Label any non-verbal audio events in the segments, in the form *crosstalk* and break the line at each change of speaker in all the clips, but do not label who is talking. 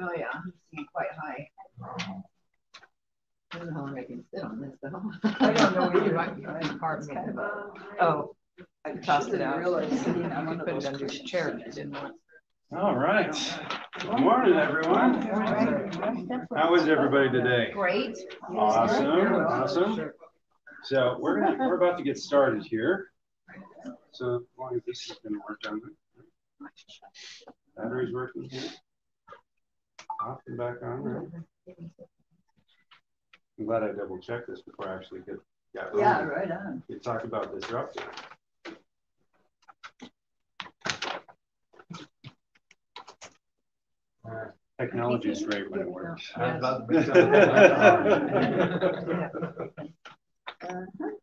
Oh, yeah, it's quite high. I don't know how long I can sit on this though. *laughs*
I don't know either. I, I pardon me. Oh, I tossed it out.
Realize
You
sitting on one
could
of
put it
those
under your chair if you didn't want.
All right. Good morning, everyone. How is everybody today?
Great.
Awesome, awesome. So we're gonna, we're about to get started here. So as long as this is gonna work on it. Battery's working here. Off and back on, right? I'm glad I double checked this before I actually get, got
Yeah,
on.
right on.
You talk about disruptive. Technology is great when it works.
I was
Uh-huh. *laughs* *laughs*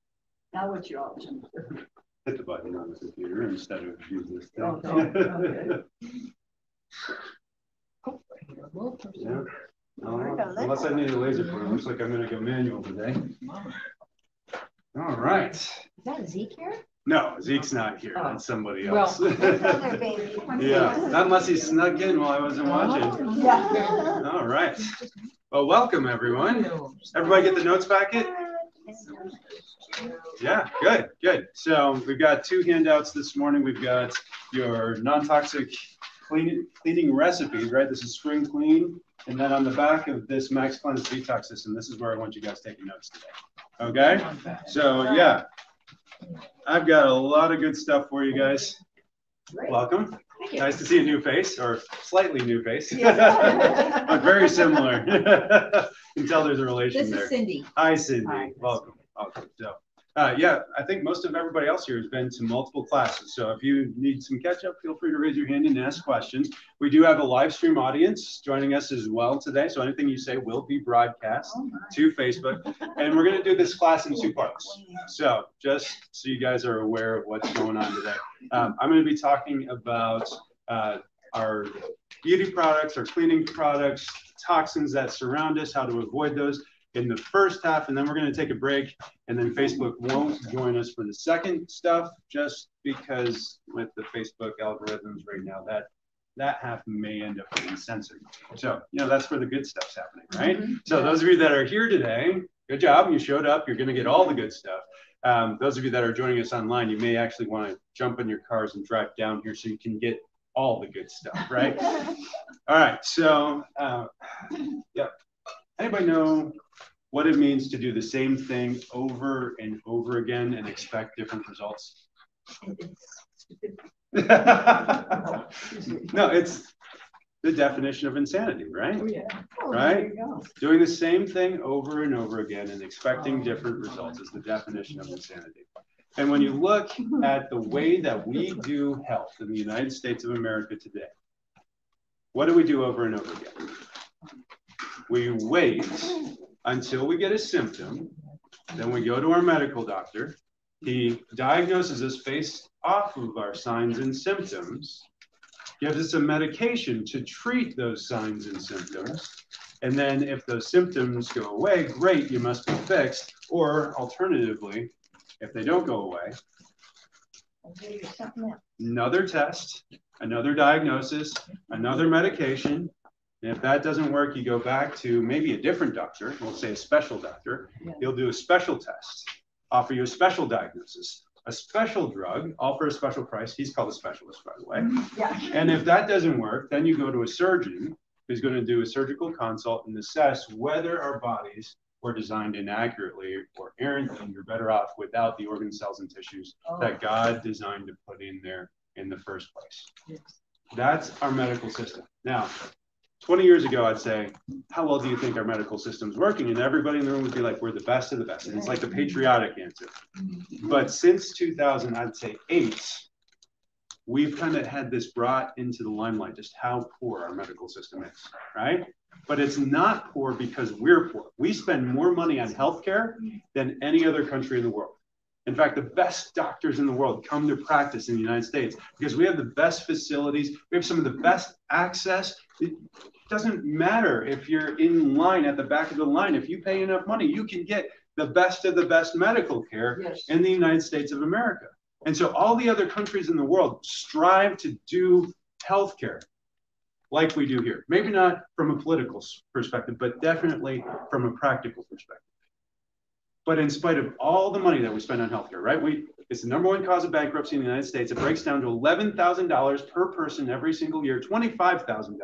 Now what's your option?
Hit the button on the computer instead of use this thing.
Okay, *laughs*
Yeah. Unless I need a laser pointer, looks like I'm gonna go manual today. All right.
Is that Zeke here?
No, Zeke's not here.
Oh.
That's somebody
Well-
else. *laughs*
Baby.
Yeah, not unless he snuck in while I wasn't watching.
Yeah.
All right. Well, welcome, everyone. Everybody get the notes packet? Yeah, good, good. So we've got two handouts this morning. We've got your non-toxic cleaning, cleaning recipes, right? This is spring clean. And then on the back of this Max Cleanse detox system, this is where I want you guys taking notes today. Okay? So yeah, I've got a lot of good stuff for you guys. Welcome.
Thank you.
Nice to see a new face or slightly new face, *laughs* but very similar. *laughs* you can tell there's a relation
This
there.
is Cindy.
Hi, Cindy.
Hi.
Welcome. Welcome. So, uh, yeah, I think most of everybody else here has been to multiple classes. So if you need some catch up, feel free to raise your hand and ask questions. We do have a live stream audience joining us as well today. So anything you say will be broadcast
Oh,
to Facebook. And we're going to do this class in two parts. So just so you guys are aware of what's going on today, um, I'm going to be talking about uh, our beauty products, our cleaning products, toxins that surround us, how to avoid those in the first half, and then we're going to take a break. And then Facebook won't join us for the second stuff, just because with the Facebook algorithms right now, that that half may end up being censored. So you know that's where the good stuff's happening, right? So those of you that are here today, good job. You showed up. You're going to get all the good stuff. Um, those of you that are joining us online, you may actually want to jump in your cars and drive down here so you can get all the good stuff, right? *laughs* all right. So, uh, yeah. Anybody know what it means to do the same thing over and over again and expect different results? *laughs* no, it's the definition of insanity, right?
Oh, yeah.
Oh,
Right?
there you go.
Doing the same thing over and over again and expecting different results is the definition of insanity. And when you look at the way that we do health in the United States of America today, what do we do over and over again? We wait until we get a symptom, then we go to our medical doctor. He diagnoses us based off of our signs and symptoms, gives us a medication to treat those signs and symptoms. And then if those symptoms go away, great, you must be fixed. Or alternatively, if they don't go away,
I'll give you something else.
another test, another diagnosis, another medication. And if that doesn't work, you go back to maybe a different doctor, we'll say a special doctor. He'll do a special test, offer you a special diagnosis, a special drug, all for a special price. He's called a specialist, by the way. Mm-hmm.
Yeah.
And if that doesn't work, then you go to a surgeon who's going to do a surgical consult and assess whether our bodies were designed inaccurately or errantly. and You're better off without the organ cells and tissues
Oh.
that God designed to put in there in the first place. Yes. That's our medical system. Now, 20 years ago, I'd say, how well do you think our medical system's working? And everybody in the room would be like, we're the best of the best. And it's like the patriotic answer. But since 2000, I'd say eight, we've kind of had this brought into the limelight, just how poor our medical system is, right? But it's not poor because we're poor. We spend more money on healthcare than any other country in the world. In fact, the best doctors in the world come to practice in the United States because we have the best facilities. We have some of the best access. It doesn't matter if you're in line at the back of the line. If you pay enough money, you can get the best of the best medical care
Yes.
in the United States of America. And so all the other countries in the world strive to do healthcare like we do here. Maybe not from a political perspective, but definitely from a practical perspective. But in spite of all the money that we spend on healthcare, right? We it's the number one cause of bankruptcy in the United States. It breaks down to $11,000 per person every single year, $25,000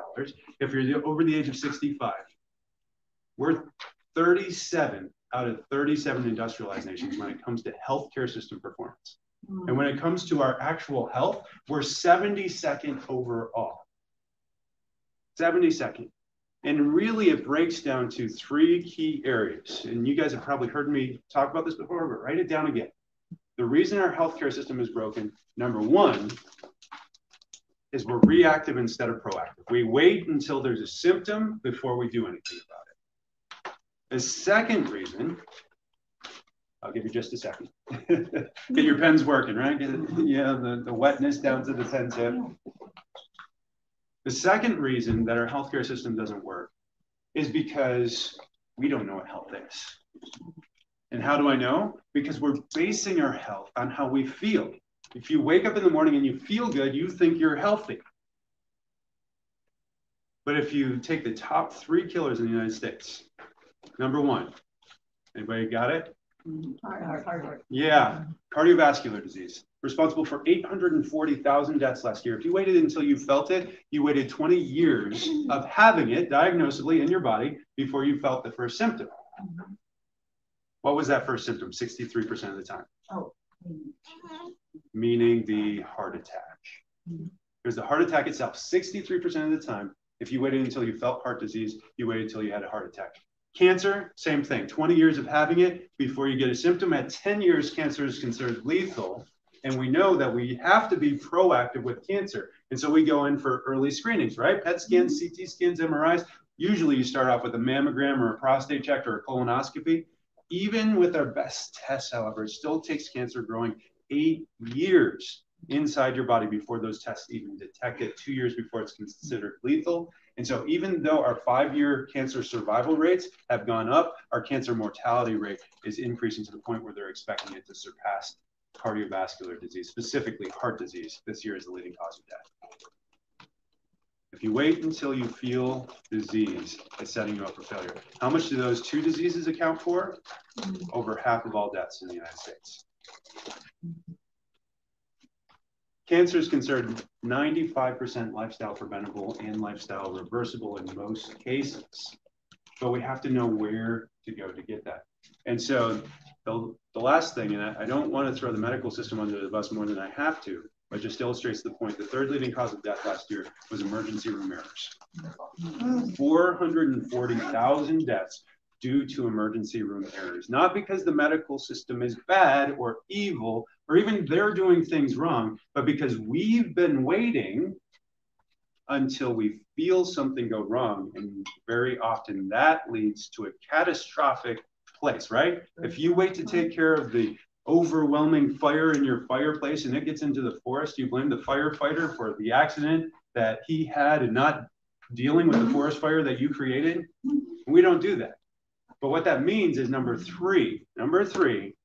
if you're over the age of 65. We're 37 out of 37 industrialized nations when it comes to healthcare system performance. Hmm. And when it comes to our actual health, we're 72nd overall. 72nd. And really, it breaks down to three key areas. And you guys have probably heard me talk about this before, but write it down again. The reason our healthcare system is broken, number one, is we're reactive instead of proactive. We wait until there's a symptom before we do anything about it. The second reason, I'll give you just a second. *laughs* Get your pens working, right? Get yeah, the, the wetness down to the pen tip. The second reason that our healthcare system doesn't work is because we don't know what health is. And how do I know? Because we're basing our health on how we feel. If you wake up in the morning and you feel good, you think you're healthy. But if you take the top three killers in the United States, number one, anybody got it?
Hard.
Yeah, cardiovascular disease, responsible for 840,000 deaths last year. If you waited until you felt it, you waited 20 years of having it diagnosably in your body before you felt the first symptom. What was that first symptom? 63% of the time.
Oh.
Meaning the heart attack. It was the heart attack itself. 63% of the time, if you waited until you felt heart disease, you waited until you had a heart attack. Cancer, same thing. 20 years of having it before you get a symptom. At 10 years, cancer is considered lethal. And we know that we have to be proactive with cancer. And so we go in for early screenings, right? PET scans, mm-hmm. CT scans, MRIs. Usually you start off with a mammogram or a prostate check or a colonoscopy. Even with our best tests, however, it still takes cancer growing eight years inside your body before those tests even detect it, two years before it's considered lethal. And so, even though our five year cancer survival rates have gone up, our cancer mortality rate is increasing to the point where they're expecting it to surpass cardiovascular disease, specifically heart disease. This year is the leading cause of death. If you wait until you feel disease, it's setting you up for failure. How much do those two diseases account for? Mm-hmm. Over half of all deaths in the United States. Mm-hmm. Cancer is considered 95% lifestyle preventable and lifestyle reversible in most cases. But we have to know where to go to get that. And so the, the last thing, and I, I don't want to throw the medical system under the bus more than I have to, but just illustrates the point. The third leading cause of death last year was emergency room errors. 440,000 deaths due to emergency room errors. Not because the medical system is bad or evil, or even they're doing things wrong, but because we've been waiting until we feel something go wrong. And very often that leads to a catastrophic place, right? If you wait to take care of the overwhelming fire in your fireplace and it gets into the forest, you blame the firefighter for the accident that he had and not dealing with the forest fire that you created. We don't do that. But what that means is number three, number three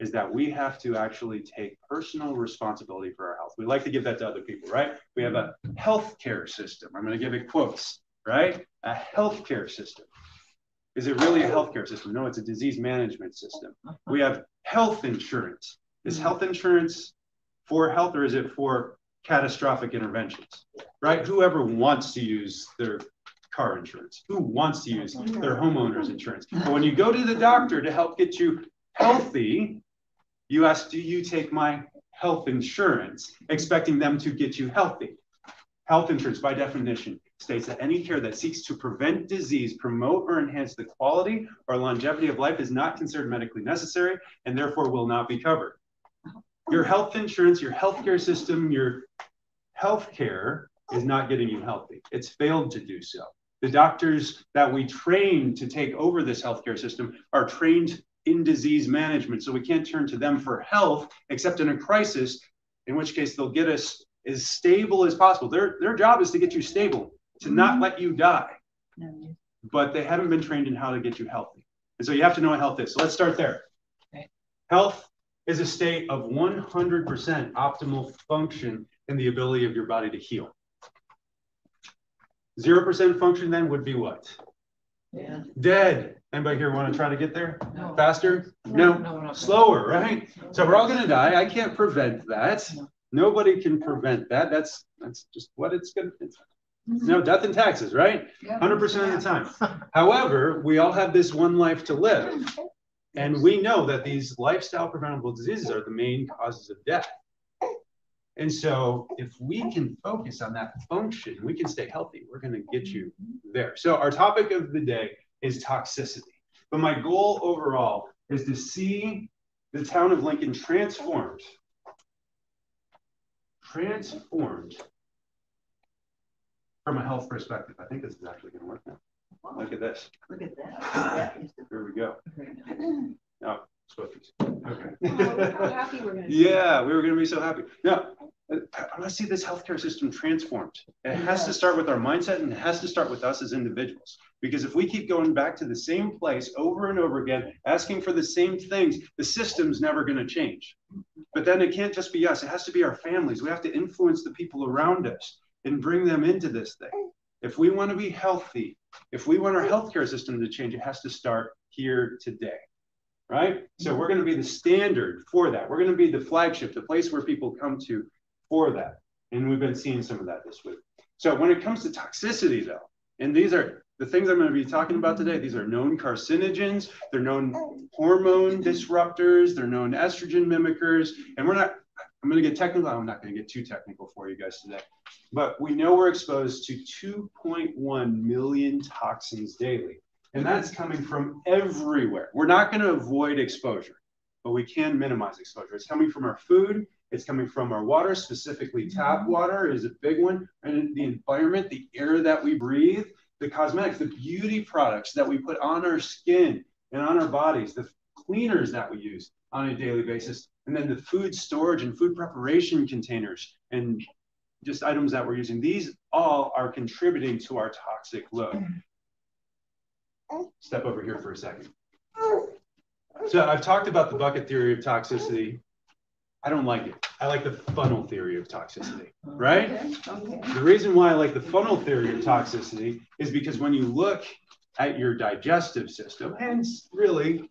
is that we have to actually take personal responsibility for our health. We like to give that to other people, right? We have a healthcare system. I'm going to give it quotes, right? A healthcare system. Is it really a healthcare system? No, it's a disease management system. We have health insurance. Is health insurance for health or is it for catastrophic interventions? Right? Whoever wants to use their car insurance, who wants to use their homeowner's insurance. But when you go to the doctor to help get you healthy, you ask, Do you take my health insurance? Expecting them to get you healthy. Health insurance, by definition, states that any care that seeks to prevent disease, promote or enhance the quality or longevity of life is not considered medically necessary and therefore will not be covered. Your health insurance, your healthcare system, your healthcare is not getting you healthy. It's failed to do so. The doctors that we train to take over this healthcare system are trained in disease management. So we can't turn to them for health except in a crisis, in which case they'll get us as stable as possible. Their, their job is to get you stable, to not mm-hmm. let you die. But they haven't been trained in how to get you healthy. And so you have to know what health is. So let's start there.
Okay.
Health is a state of 100% optimal function and the ability of your body to heal. Zero percent function then would be what?
Yeah.
Dead. Anybody here want to try to get there
No.
faster? No,
No,
slower, right? So we're all gonna die. I can't prevent that. Nobody can prevent that. That's that's just what it's gonna. It's, mm-hmm. no death and taxes, right? Hundred percent of the time. However, we all have this one life to live, and we know that these lifestyle preventable diseases are the main causes of death. And so, if we can focus on that function, we can stay healthy. We're going to get you mm-hmm. there. So, our topic of the day is toxicity. But my goal overall is to see the town of Lincoln transformed. Transformed from a health perspective. I think this is actually going to work now. Look at this.
Look at that. *sighs*
Here we go. Oh, Swifties. Okay.
we're *laughs*
yeah, we were going to be so happy. Now, I want to see this healthcare system transformed. It has to start with our mindset and it has to start with us as individuals. Because if we keep going back to the same place over and over again, asking for the same things, the system's never going to change. But then it can't just be us, it has to be our families. We have to influence the people around us and bring them into this thing. If we want to be healthy, if we want our healthcare system to change, it has to start here today. Right? So we're going to be the standard for that. We're going to be the flagship, the place where people come to for that. And we've been seeing some of that this week. So when it comes to toxicity, though, and these are the things I'm going to be talking about today, these are known carcinogens, they're known hormone disruptors, they're known estrogen mimickers, and we're not, I'm going to get technical. I'm not going to get too technical for you guys today. But we know we're exposed to 2.1 million toxins daily. And that's coming from everywhere. We're not going to avoid exposure, but we can minimize exposure. It's coming from our food, it's coming from our water, specifically tap water is a big one, and the environment, the air that we breathe, the cosmetics, the beauty products that we put on our skin and on our bodies, the cleaners that we use on a daily basis, and then the food storage and food preparation containers and just items that we're using. These all are contributing to our toxic load. Step over here for a second. So I've talked about the bucket theory of toxicity. I don't like it. I like the funnel theory of toxicity, oh, right?
Okay.
The reason why I like the funnel theory of toxicity is because when you look at your digestive system and really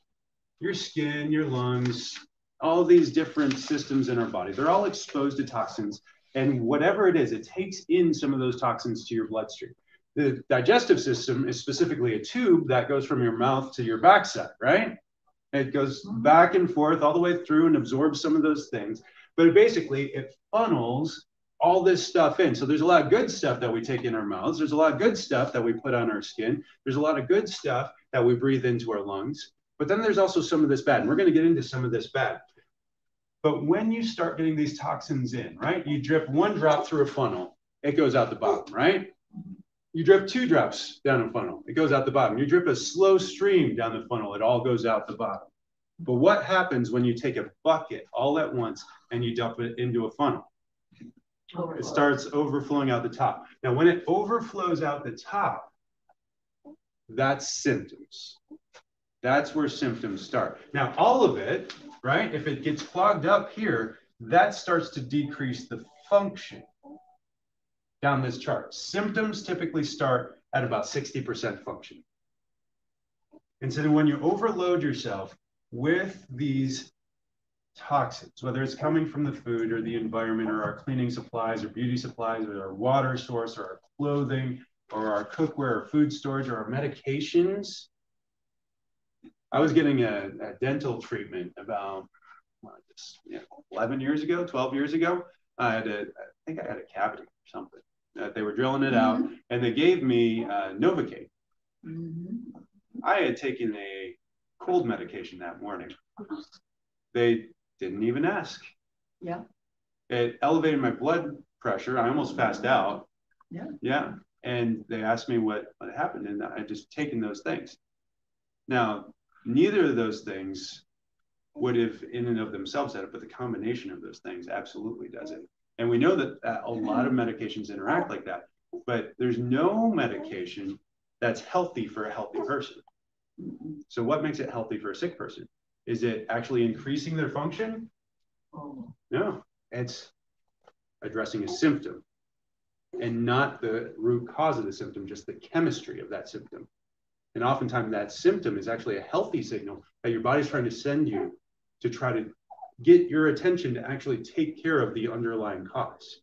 your skin, your lungs, all these different systems in our body, they're all exposed to toxins. And whatever it is, it takes in some of those toxins to your bloodstream. The digestive system is specifically a tube that goes from your mouth to your backside, right? It goes mm-hmm. back and forth all the way through and absorbs some of those things. But basically, it funnels all this stuff in. So there's a lot of good stuff that we take in our mouths. There's a lot of good stuff that we put on our skin. There's a lot of good stuff that we breathe into our lungs. But then there's also some of this bad. And we're going to get into some of this bad. But when you start getting these toxins in, right? You drip one drop through a funnel, it goes out the bottom, right? You drip two drops down a funnel, it goes out the bottom. You drip a slow stream down the funnel, it all goes out the bottom. But what happens when you take a bucket all at once and you dump it into a funnel? It starts overflowing out the top. Now, when it overflows out the top, that's symptoms. That's where symptoms start. Now, all of it, right? If it gets clogged up here, that starts to decrease the function down this chart. Symptoms typically start at about 60% function. And so then when you overload yourself with these toxins, whether it's coming from the food or the environment or our cleaning supplies or beauty supplies or our water source or our clothing or our cookware or food storage or our medications. I was getting a, a dental treatment about just, you know, 11 years ago, 12 years ago. I had a, I think I had a cavity or something. Uh, they were drilling it out and they gave me uh, Novocaine. I had taken a cold medication that morning. They didn't even ask.
Yeah.
It elevated my blood pressure. I almost passed out.
Yeah.
Yeah. And they asked me what, what happened, and I just taken those things. Now, neither of those things would have, in and of themselves, had it, but the combination of those things absolutely does it. And we know that, that a lot of medications interact like that, but there's no medication that's healthy for a healthy person. Mm-hmm. So, what makes it healthy for a sick person? Is it actually increasing their function? No, it's addressing a symptom. and not the root cause of the symptom, just the chemistry of that symptom. And oftentimes that symptom is actually a healthy signal that your body's trying to send you to try to get your attention to actually take care of the underlying cause.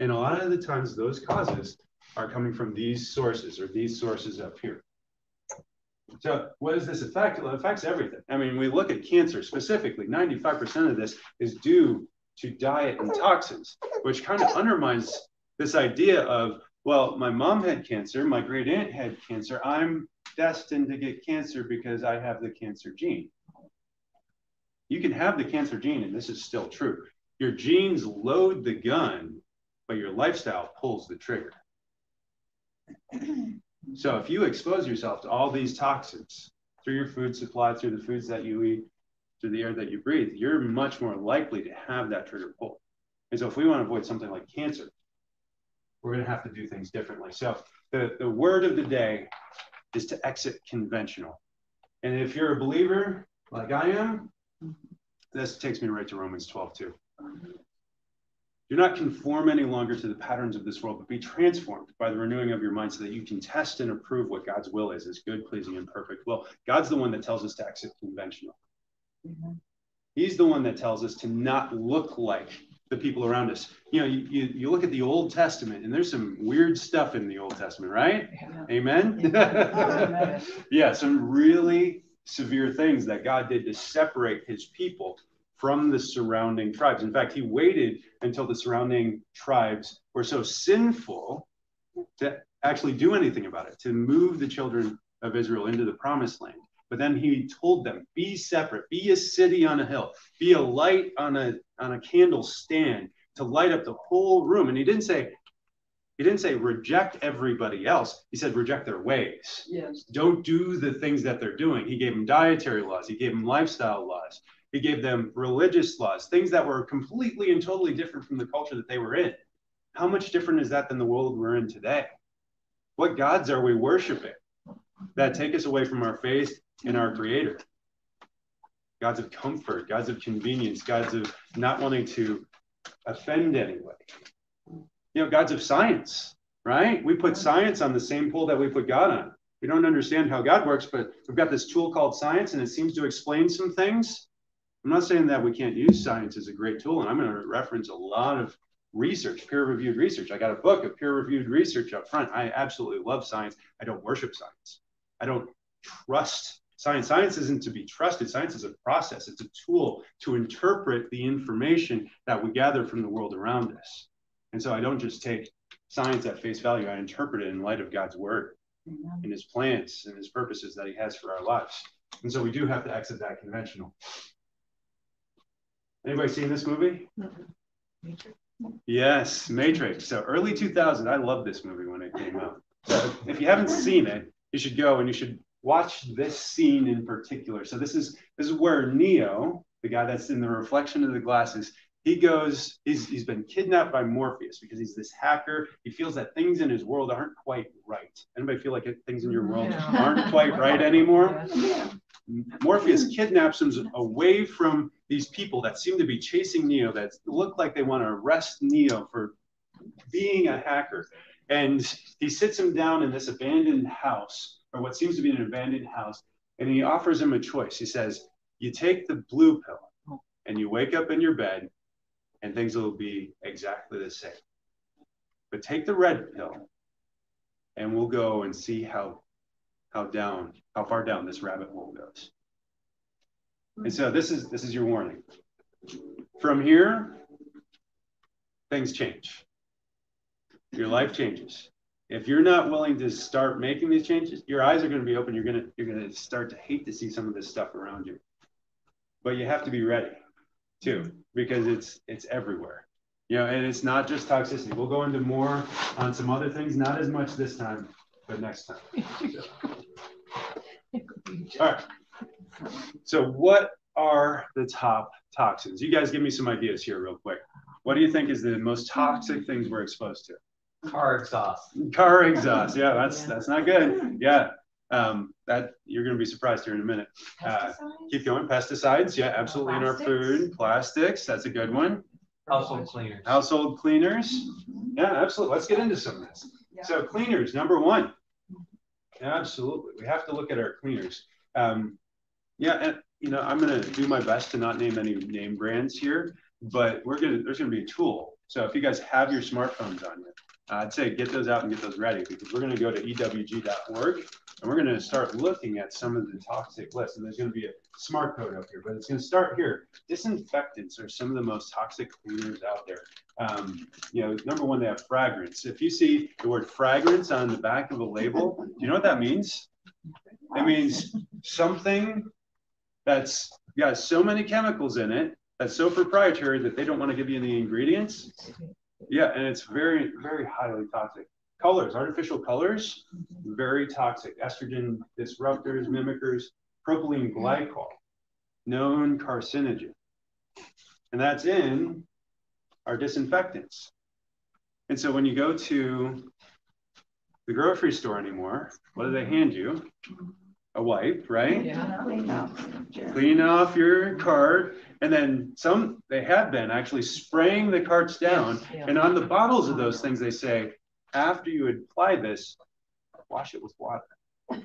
And a lot of the times those causes are coming from these sources or these sources up here. So what does this affect? It affects everything. I mean, we look at cancer specifically, 95% of this is due to diet and toxins, which kind of undermines this idea of, well, my mom had cancer, my great aunt had cancer, I'm destined to get cancer because I have the cancer gene. You can have the cancer gene, and this is still true. Your genes load the gun, but your lifestyle pulls the trigger. *clears throat* So if you expose yourself to all these toxins through your food supply, through the foods that you eat, through the air that you breathe, you're much more likely to have that trigger pull. And so if we want to avoid something like cancer, we're going to have to do things differently. So the, the word of the day is to exit conventional. And if you're a believer like I am, this takes me right to Romans 12, two. Do not conform any longer to the patterns of this world, but be transformed by the renewing of your mind so that you can test and approve what God's will is, is good, pleasing, and perfect will. God's the one that tells us to exit conventional. Mm-hmm. He's the one that tells us to not look like the people around us. You know, you, you, you, look at the Old Testament, and there's some weird stuff in the Old Testament, right? Yeah. Amen? yeah, *laughs* some really severe things that God did to separate his people from the surrounding tribes. In fact, he waited until the surrounding tribes were so sinful to actually do anything about it, to move the children of Israel into the promised land. But then he told them, be separate, be a city on a hill, be a light on a on a candle stand to light up the whole room. And he didn't say, he didn't say reject everybody else. He said reject their ways.
Yes.
Don't do the things that they're doing. He gave them dietary laws. He gave them lifestyle laws. He gave them religious laws, things that were completely and totally different from the culture that they were in. How much different is that than the world we're in today? What gods are we worshiping that take us away from our faith in our Creator? Gods of comfort, gods of convenience, gods of not wanting to offend anybody. You know, gods of science, right? We put science on the same pole that we put God on. We don't understand how God works, but we've got this tool called science, and it seems to explain some things I'm not saying that we can't use science as a great tool, and I'm going to reference a lot of research, peer reviewed research. I got a book of peer reviewed research up front. I absolutely love science. I don't worship science. I don't trust science. Science isn't to be trusted. Science is a process, it's a tool to interpret the information that we gather from the world around us. And so I don't just take science at face value, I interpret it in light of God's word and his plans and his purposes that he has for our lives. And so we do have to exit that conventional. Anybody seen this movie? Matrix. Yes, Matrix. So early 2000. I loved this movie when it came out. So if you haven't seen it, you should go and you should watch this scene in particular. So this is this is where Neo, the guy that's in the reflection of the glasses, he goes, he's, he's been kidnapped by Morpheus because he's this hacker. He feels that things in his world aren't quite right. Anybody feel like things in your world yeah. aren't quite right anymore? *laughs* Yeah. Morpheus kidnaps him away from these people that seem to be chasing Neo, that look like they want to arrest Neo for being a hacker. And he sits him down in this abandoned house, or what seems to be an abandoned house, and he offers him a choice. He says, You take the blue pill, and you wake up in your bed, and things will be exactly the same. But take the red pill, and we'll go and see how how down, how far down this rabbit hole goes. And hmm. so this is this is your warning. From here, things change. Your life changes. If you're not willing to start making these changes, your eyes are going to be open. You're going to you're going to start to hate to see some of this stuff around you. But you have to be ready too, because it's it's everywhere. You know, and it's not just toxicity. We'll go into more on some other things, not as much this time, but next time. So. All right. So, what are the top toxins? You guys give me some ideas here, real quick. What do you think is the most toxic things we're exposed to?
Car exhaust.
Car exhaust. Yeah, that's that's not good. Yeah. Um, that you're going to be surprised here in a minute. Uh, keep going. Pesticides. Yeah, absolutely. In our food, plastics. That's a good one.
Household cleaners.
Household cleaners. Yeah, absolutely. Let's get into some of this. So cleaners, number one. Absolutely. We have to look at our cleaners. Um, yeah, and you know, I'm gonna do my best to not name any name brands here, but we're gonna there's gonna be a tool. So if you guys have your smartphones on you, I'd say get those out and get those ready because we're gonna go to ewg.org and we're gonna start looking at some of the toxic lists. And there's gonna be a smart code up here, but it's gonna start here. Disinfectants are some of the most toxic cleaners out there. Um, you know, number one, they have fragrance. If you see the word fragrance on the back of a label, do you know what that means? It means something that's got so many chemicals in it that's so proprietary that they don't want to give you any ingredients. Yeah, and it's very, very highly toxic. Colors, artificial colors, mm-hmm. very toxic. Estrogen disruptors, mimickers, propylene mm-hmm. glycol, known carcinogen. And that's in our disinfectants. And so when you go to the grocery store anymore, what do they hand you? Mm-hmm. A wipe, right?
Yeah.
Clean up.
Clean off your cart. And then some, they have been actually spraying the carts down.
Yeah.
And on the bottles of those things, they say, after you apply this, wash it with water.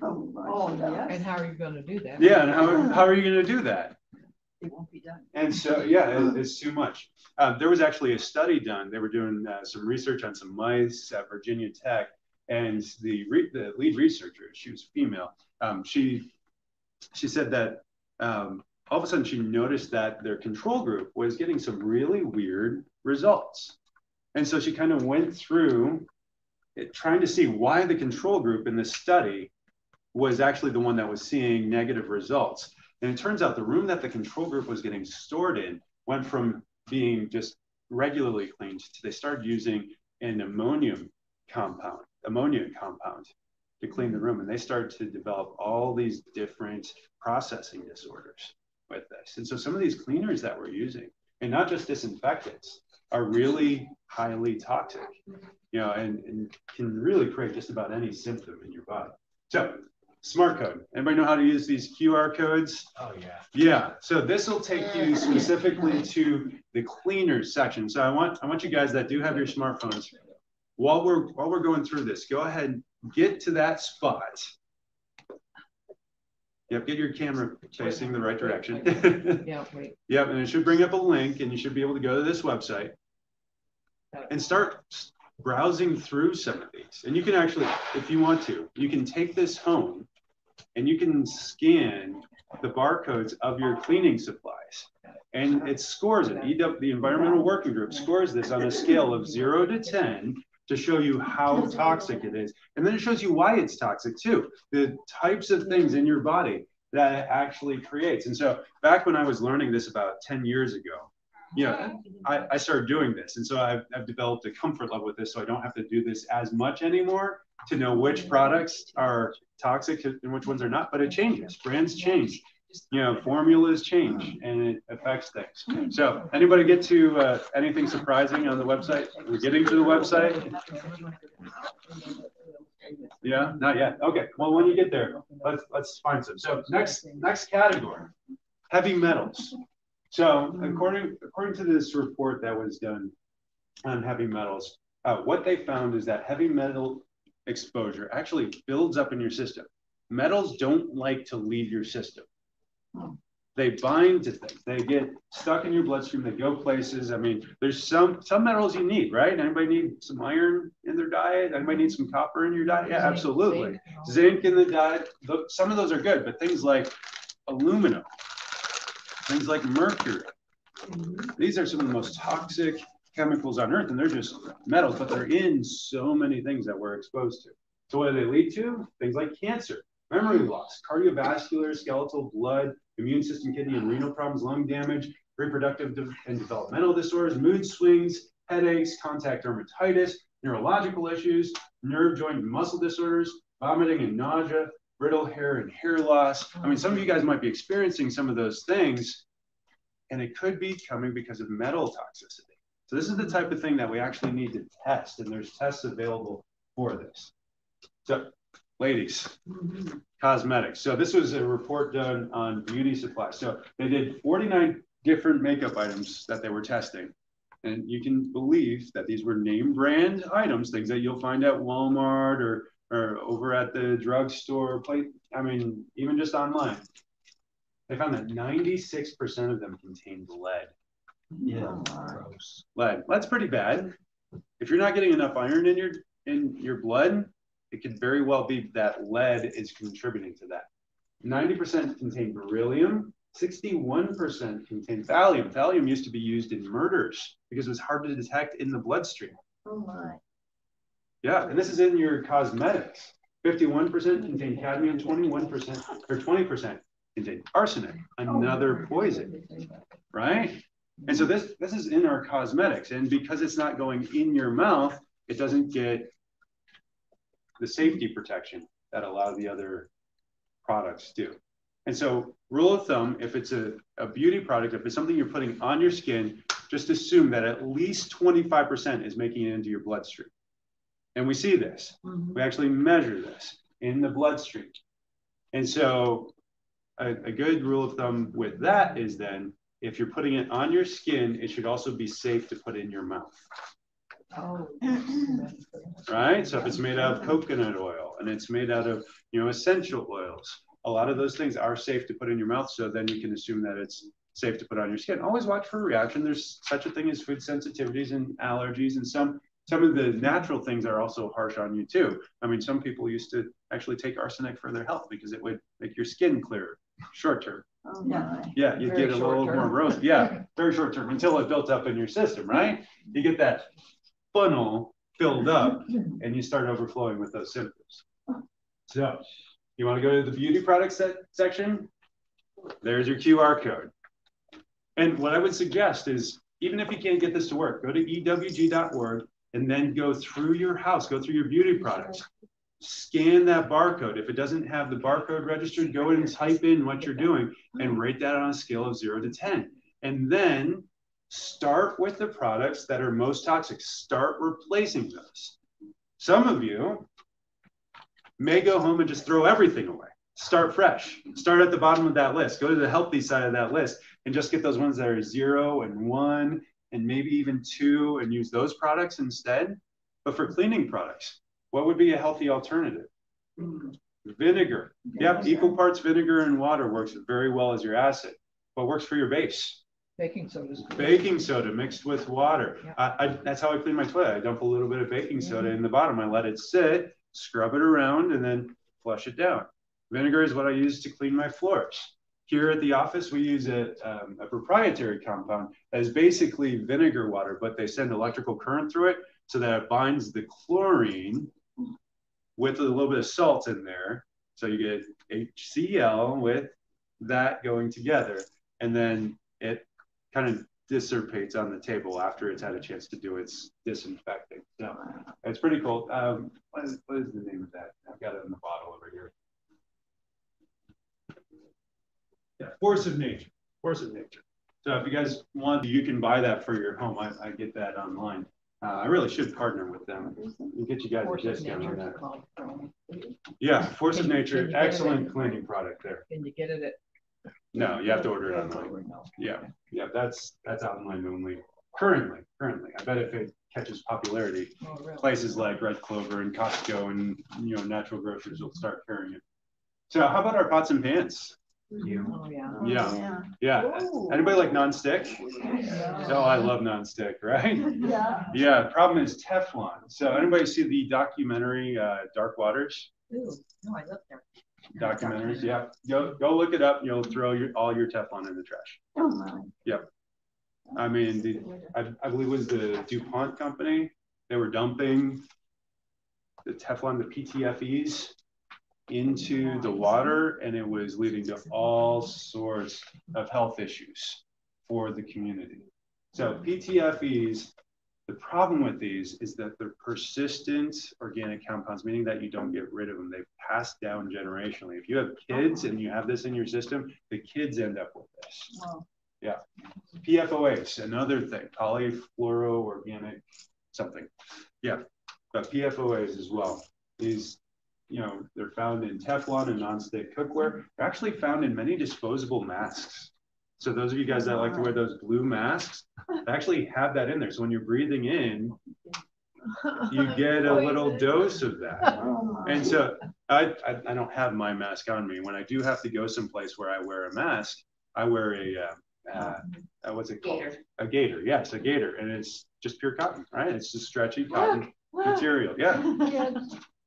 Oh, my
Oh,
God.
yeah.
And how are you gonna do that?
Yeah, and how, how are you going to do that?
It won't be done.
And so, yeah, it, it's too much. Um, there was actually a study done. They were doing uh, some research on some mice at Virginia Tech, and the re- the lead researcher, she was female. Um, she she said that um, all of a sudden she noticed that their control group was getting some really weird results, and so she kind of went through it, trying to see why the control group in this study was actually the one that was seeing negative results. And it turns out the room that the control group was getting stored in went from being just regularly cleaned to they started using an ammonium compound, ammonia compound to clean the room. And they started to develop all these different processing disorders with this. And so some of these cleaners that we're using, and not just disinfectants, are really highly toxic, you know, and, and can really create just about any symptom in your body. So smart code. Anybody know how to use these QR codes?
Oh, yeah.
Yeah, so this will take you *laughs* specifically to the cleaners section. So I want I want you guys that do have your smartphones, while we're while we're going through this, go ahead and get to that spot. Yep, get your camera facing the right direction. *laughs*
Yeah, wait.
Yep, and it should bring up a link, and you should be able to go to this website and start browsing through some of these. And you can actually, if you want to, you can take this home and you can scan the barcodes of your cleaning supplies. And it scores it. EW, the Environmental Working Group scores this on a scale of zero to 10 to show you how toxic it is. And then it shows you why it's toxic too. The types of things in your body that it actually creates. And so back when I was learning this about 10 years ago, you know, I, I started doing this. And so I've, I've developed a comfort level with this. So I don't have to do this as much anymore to know which products are toxic and which ones are not. But it changes. Brands change. You know, formulas change and it affects things. So anybody get to uh, anything surprising on the website? We're getting to the website? Yeah, not yet. Okay. Well, when you get there, let's let's find some. So next next category, heavy metals. So according according to this report that was done on heavy metals, uh, what they found is that heavy metal exposure actually builds up in your system. Metals don't like to leave your system. They bind to things. They get stuck in your bloodstream. They go places. I mean, there's some some metals you need, right? Anybody need some iron in their diet? Anybody need some copper in your diet? Yeah, absolutely. Zinc in the diet. Some of those are good, but things like aluminum, things like mercury. Mm-hmm. These are some of the most toxic chemicals on earth, and they're just metals, but they're in so many things that we're exposed to. So what do they lead to? Things like cancer, memory loss, cardiovascular, skeletal, blood, immune system, kidney and renal problems, lung damage, reproductive and developmental disorders, mood swings, headaches, contact dermatitis, neurological issues, nerve joint and muscle disorders, vomiting and nausea, brittle hair and hair loss. I mean, some of you guys might be experiencing some of those things, and it could be coming because of metal toxicity. So this is the type of thing that we actually need to test, and there's tests available for this. So, ladies, cosmetics. So this was a report done on beauty supplies. So they did 49 different makeup items that they were testing. And you can believe that these were name brand items, things that you'll find at Walmart or, or over at the drugstore, plate. I mean, even just online. They found that 96% of them contained lead.
Yeah.
Oh, Gross.
Lead. That's pretty bad. If you're not getting enough iron in your in your blood, it could very well be that lead is contributing to that. 90% contain beryllium, 61% contain thallium. Thallium used to be used in murders because it was hard to detect in the bloodstream.
Oh, my.
Yeah, and this is in your cosmetics. 51% contain cadmium, 21% or 20% contain arsenic, oh another poison, right? And so this this is in our cosmetics, and because it's not going in your mouth, it doesn't get the safety protection that a lot of the other products do. And so, rule of thumb, if it's a, a beauty product, if it's something you're putting on your skin, just assume that at least 25% is making it into your bloodstream. And we see this. Mm-hmm. We actually measure this in the bloodstream. And so, a, a good rule of thumb with that is then if you're putting it on your skin, it should also be safe to put in your mouth,
Oh.
right? So if it's made out of coconut oil and it's made out of, you know, essential oils, a lot of those things are safe to put in your mouth. So then you can assume that it's safe to put on your skin. Always watch for a reaction. There's such a thing as food sensitivities and allergies, and some some of the natural things are also harsh on you too. I mean, some people used to actually take arsenic for their health because it would make your skin clearer, short term.
Oh, my.
Yeah, you
Very
get a little
short
more
term.
rose. Yeah, *laughs* very short term until it built up in your system, right? You get that funnel filled up *laughs* and you start overflowing with those symptoms. So, you want to go to the beauty products se- section? There's your QR code. And what I would suggest is even if you can't get this to work, go to ewg.org and then go through your house, go through your beauty products scan that barcode. If it doesn't have the barcode registered, go in and type in what you're doing and rate that on a scale of zero to 10. And then start with the products that are most toxic. Start replacing those. Some of you may go home and just throw everything away. Start fresh. Start at the bottom of that list. Go to the healthy side of that list and just get those ones that are zero and one and maybe even two and use those products instead. But for cleaning products, what would be a healthy alternative? Vinegar. Yep, equal parts vinegar and water works very well as your acid. What works for your base?
Baking soda. is good.
Baking soda mixed with water.
Yeah.
I, I, that's how I clean my toilet. I dump a little bit of baking soda in the bottom. I let it sit, scrub it around, and then flush it down. Vinegar is what I use to clean my floors. Here at the office, we use a, um, a proprietary compound that is basically vinegar water, but they send electrical current through it so that it binds the chlorine with a little bit of salt in there. So you get HCl with that going together. And then it kind of dissipates on the table after it's had a chance to do its disinfecting. So it's pretty cool. Um, what, is, what is the name of that? I've got it in the bottle over here. Yeah, Force of Nature. Force of Nature. So if you guys want, you can buy that for your home. I, I get that online. Uh, I really should partner with them and get you guys a
Force of
discount on that.
is called from-
Yeah, Force of
Can you-
Nature,
can you get it
excellent
in-
cleaning product there.
Can you get it at?
No, you have to order it online.
No.
Yeah, yeah, that's that's online only. Currently, currently, I bet if it catches popularity,
Oh, really?
places like Red Clover and Costco and you know natural grocers will start carrying it. So how about our pots and pans?
Oh, yeah.
Oh,
Yeah. Yeah, anybody like nonstick?
Yeah.
Oh, I love nonstick, right? *laughs*
Yeah.
Yeah, problem is Teflon. So anybody see the documentary uh, Dark Waters?
Ooh, No, I love that.
Documentaries, yeah. Go go look it up. You'll throw your all your Teflon in the trash.
Oh, my. Yep.
I mean, the, I, I believe it was the DuPont company. They were dumping the Teflon, the PTFEs into the water, and it was leading to all sorts of health issues for the community. So PTFEs, the problem with these is that they're persistent organic compounds, meaning that you don't get rid of them. They pass down generationally. If you have kids and you have this in your system, the kids end up with this.
Wow.
PFOAs, another thing, polyfluoroorganic something. Yeah, but PFOAs as well. These, you know, they're found in Teflon and nonstick cookware. They're actually found in many disposable masks. So those of you guys that like to wear those blue masks, actually have that in there. So when you're breathing in, you *laughs* get a little dose of that. *laughs*
Oh.
And so I, I, I don't have my mask on me. When I do have to go someplace where I wear a mask, I wear a, uh, uh, uh, what's it called?
Gaiter.
A gaiter, yes, a gaiter. And it's just pure cotton, right? It's just stretchy cotton material. Yeah. *laughs*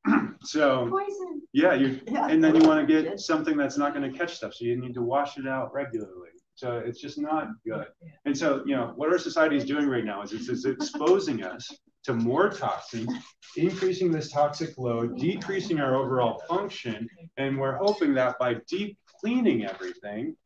*clears throat* So,
Poison.
yeah, you,
Yeah.
and then you want to get something that's not going to catch stuff. So you need to wash it out regularly. So it's just not good. And so, you know, what our society is doing right now is it's, it's exposing us to more toxins, increasing this toxic load, decreasing our overall function. And we're hoping that by deep cleaning everything,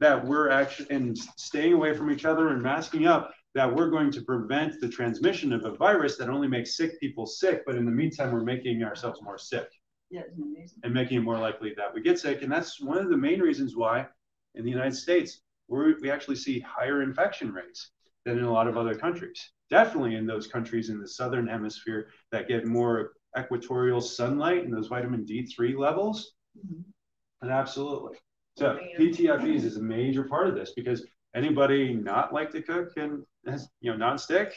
that we're actually, and staying away from each other and masking up, that we're going to prevent the transmission of a virus that only makes sick people sick. But in the meantime, we're making ourselves more sick
Yeah, it's amazing.
and making it more likely that we get sick. And that's one of the main reasons why in the United States, we're, we actually see higher infection rates than in a lot of other countries. Definitely in those countries in the southern hemisphere that get more equatorial sunlight and those vitamin D3 levels. And absolutely. So PTFEs is a major part of this because anybody not like to cook and you know, non-stick,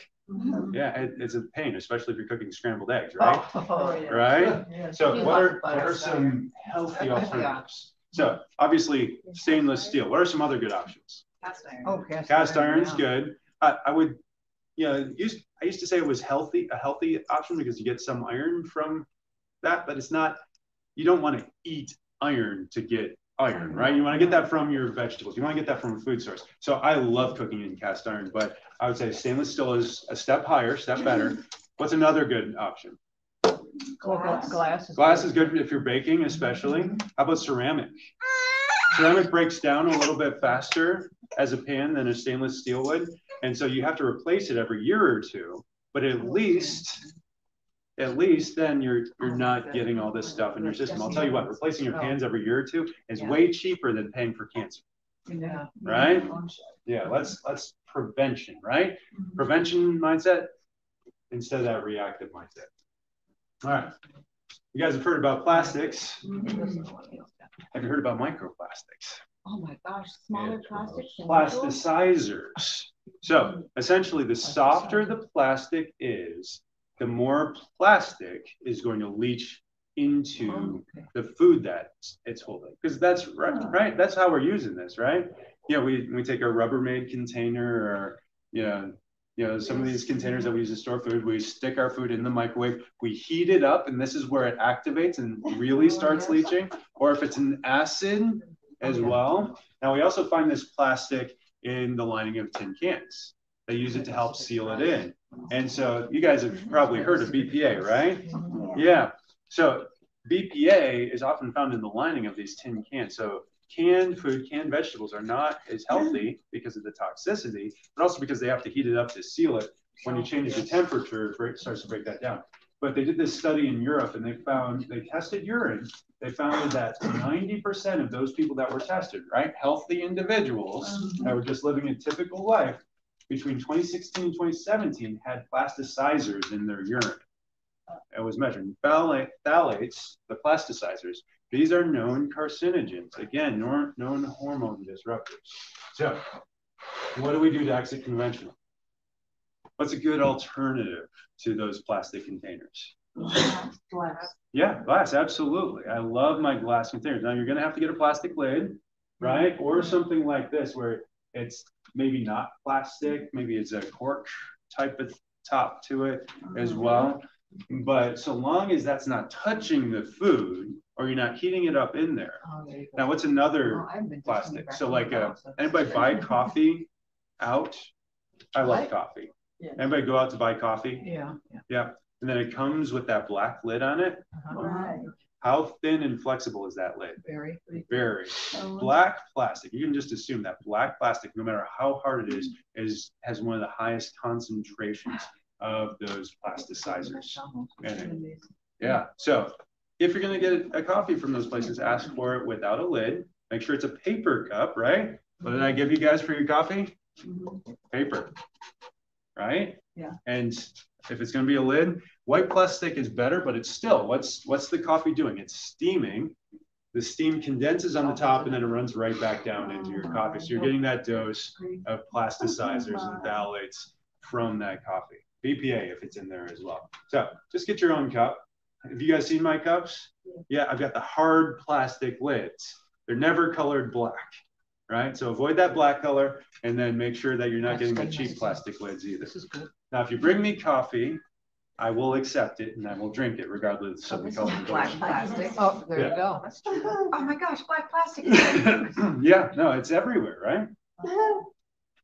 yeah, it, it's a pain, especially if you're cooking scrambled eggs, right? *laughs*
Oh,
yeah.
Right?
Yeah.
So what are, what are some healthy *laughs* alternatives? So obviously stainless steel. What are some other good options?
Cast iron.
Oh, cast.
Cast
iron,
iron's
yeah.
good. I, I would, you know, used, I used to say it was healthy, a healthy option because you get some iron from that, but it's not, you don't want to eat iron to get iron, right? You want to get that from your vegetables. You want to get that from a food source. So I love cooking in cast iron, but I would say stainless steel is a step higher, step better. *laughs* What's another good option?
Glass. Glass. is
Glass is good if you're baking, especially. How about ceramic? Ceramic breaks down a little bit faster as a pan than a stainless steel would. And so you have to replace it every year or two. But at least, at least then you're you're not getting all this stuff in your system. I'll tell you what, replacing your pans every year or two is way cheaper than paying for cancer.
Yeah.
Right? Yeah, let's let's prevention, right? Prevention mindset instead of that reactive mindset. All right. You guys have heard about plastics. Have you heard about microplastics?
Oh my gosh, smaller plastics.
Plasticizers. So essentially, the softer the plastic is, the more plastic is going to leach into the food that it's holding. Because that's right, right. That's how we're using this, right? Yeah, we, we take a Rubbermaid container or, you know, you know, some of these containers that we use to store food, we stick our food in the microwave, we heat it up, and this is where it activates and really starts oh, leaching. Or if it's an acid as well. Now we also find this plastic in the lining of tin cans. They use it to help seal it in. And so you guys have probably heard of BPA, right? Yeah. So BPA is often found in the lining of these tin cans. So canned food, canned vegetables are not as healthy because of the toxicity, but also because they have to heat it up to seal it. When you change the temperature, it starts to break that down. But they did this study in Europe and they found, they tested urine. They found that 90% of those people that were tested, right, healthy individuals mm-hmm. that were just living a typical life, between 2016 and 2017 had plasticizers in their urine. It was measured. Phthalates, the plasticizers, these are known carcinogens. Again, known, known hormone disruptors. So, what do we do to exit conventional? What's a good alternative to those plastic containers?
Glass.
Yeah, glass, absolutely. I love my glass containers. Now you're gonna have to get a plastic lid, right? Mm-hmm. Or something like this where it's maybe not plastic, maybe it's a cork type of top to it as mm-hmm. well. But so long as that's not touching the food or you're not heating it up in there.
Oh, there.
Now, what's another
Oh, I've been just
plastic? So like,
the
uh,
house, that's-
anybody buy coffee out? I love
What?
coffee.
Yeah.
Anybody go out to buy coffee?
Yeah, yeah.
Yeah. And then it comes with that black lid on it.
uh-huh.
Right.
How thin and flexible is that lid?
Very.
Very.
Oh,
Black plastic, you can just assume that black plastic, no matter how hard it is, is has one of the highest concentrations of those plasticizers. And- Yeah. So if you're gonna get a coffee from those places, ask for it without a lid. Make sure it's a paper cup, right? What did I give you guys for your coffee? Paper. Right?
Yeah.
And if it's gonna be a lid, white plastic is better, but it's still what's what's the coffee doing? It's steaming the steam condenses on the top and then it runs right back down into your coffee. So you're getting that dose of plasticizers and phthalates from that coffee. BPA if it's in there as well. So just get your own cup. Have you guys seen my cups? Yeah, I've got the hard plastic lids. They're never colored black, right? So avoid that black color and then make sure that you're not getting the cheap plastic lids either.
This is good.
Now, if you bring me coffee, I will accept it and I will drink it regardless
So
of the color.
is black plastic. Oh, there you
Yeah.
go. Oh my gosh, black plastic. *coughs*
yeah, no, it's everywhere, right? Oh.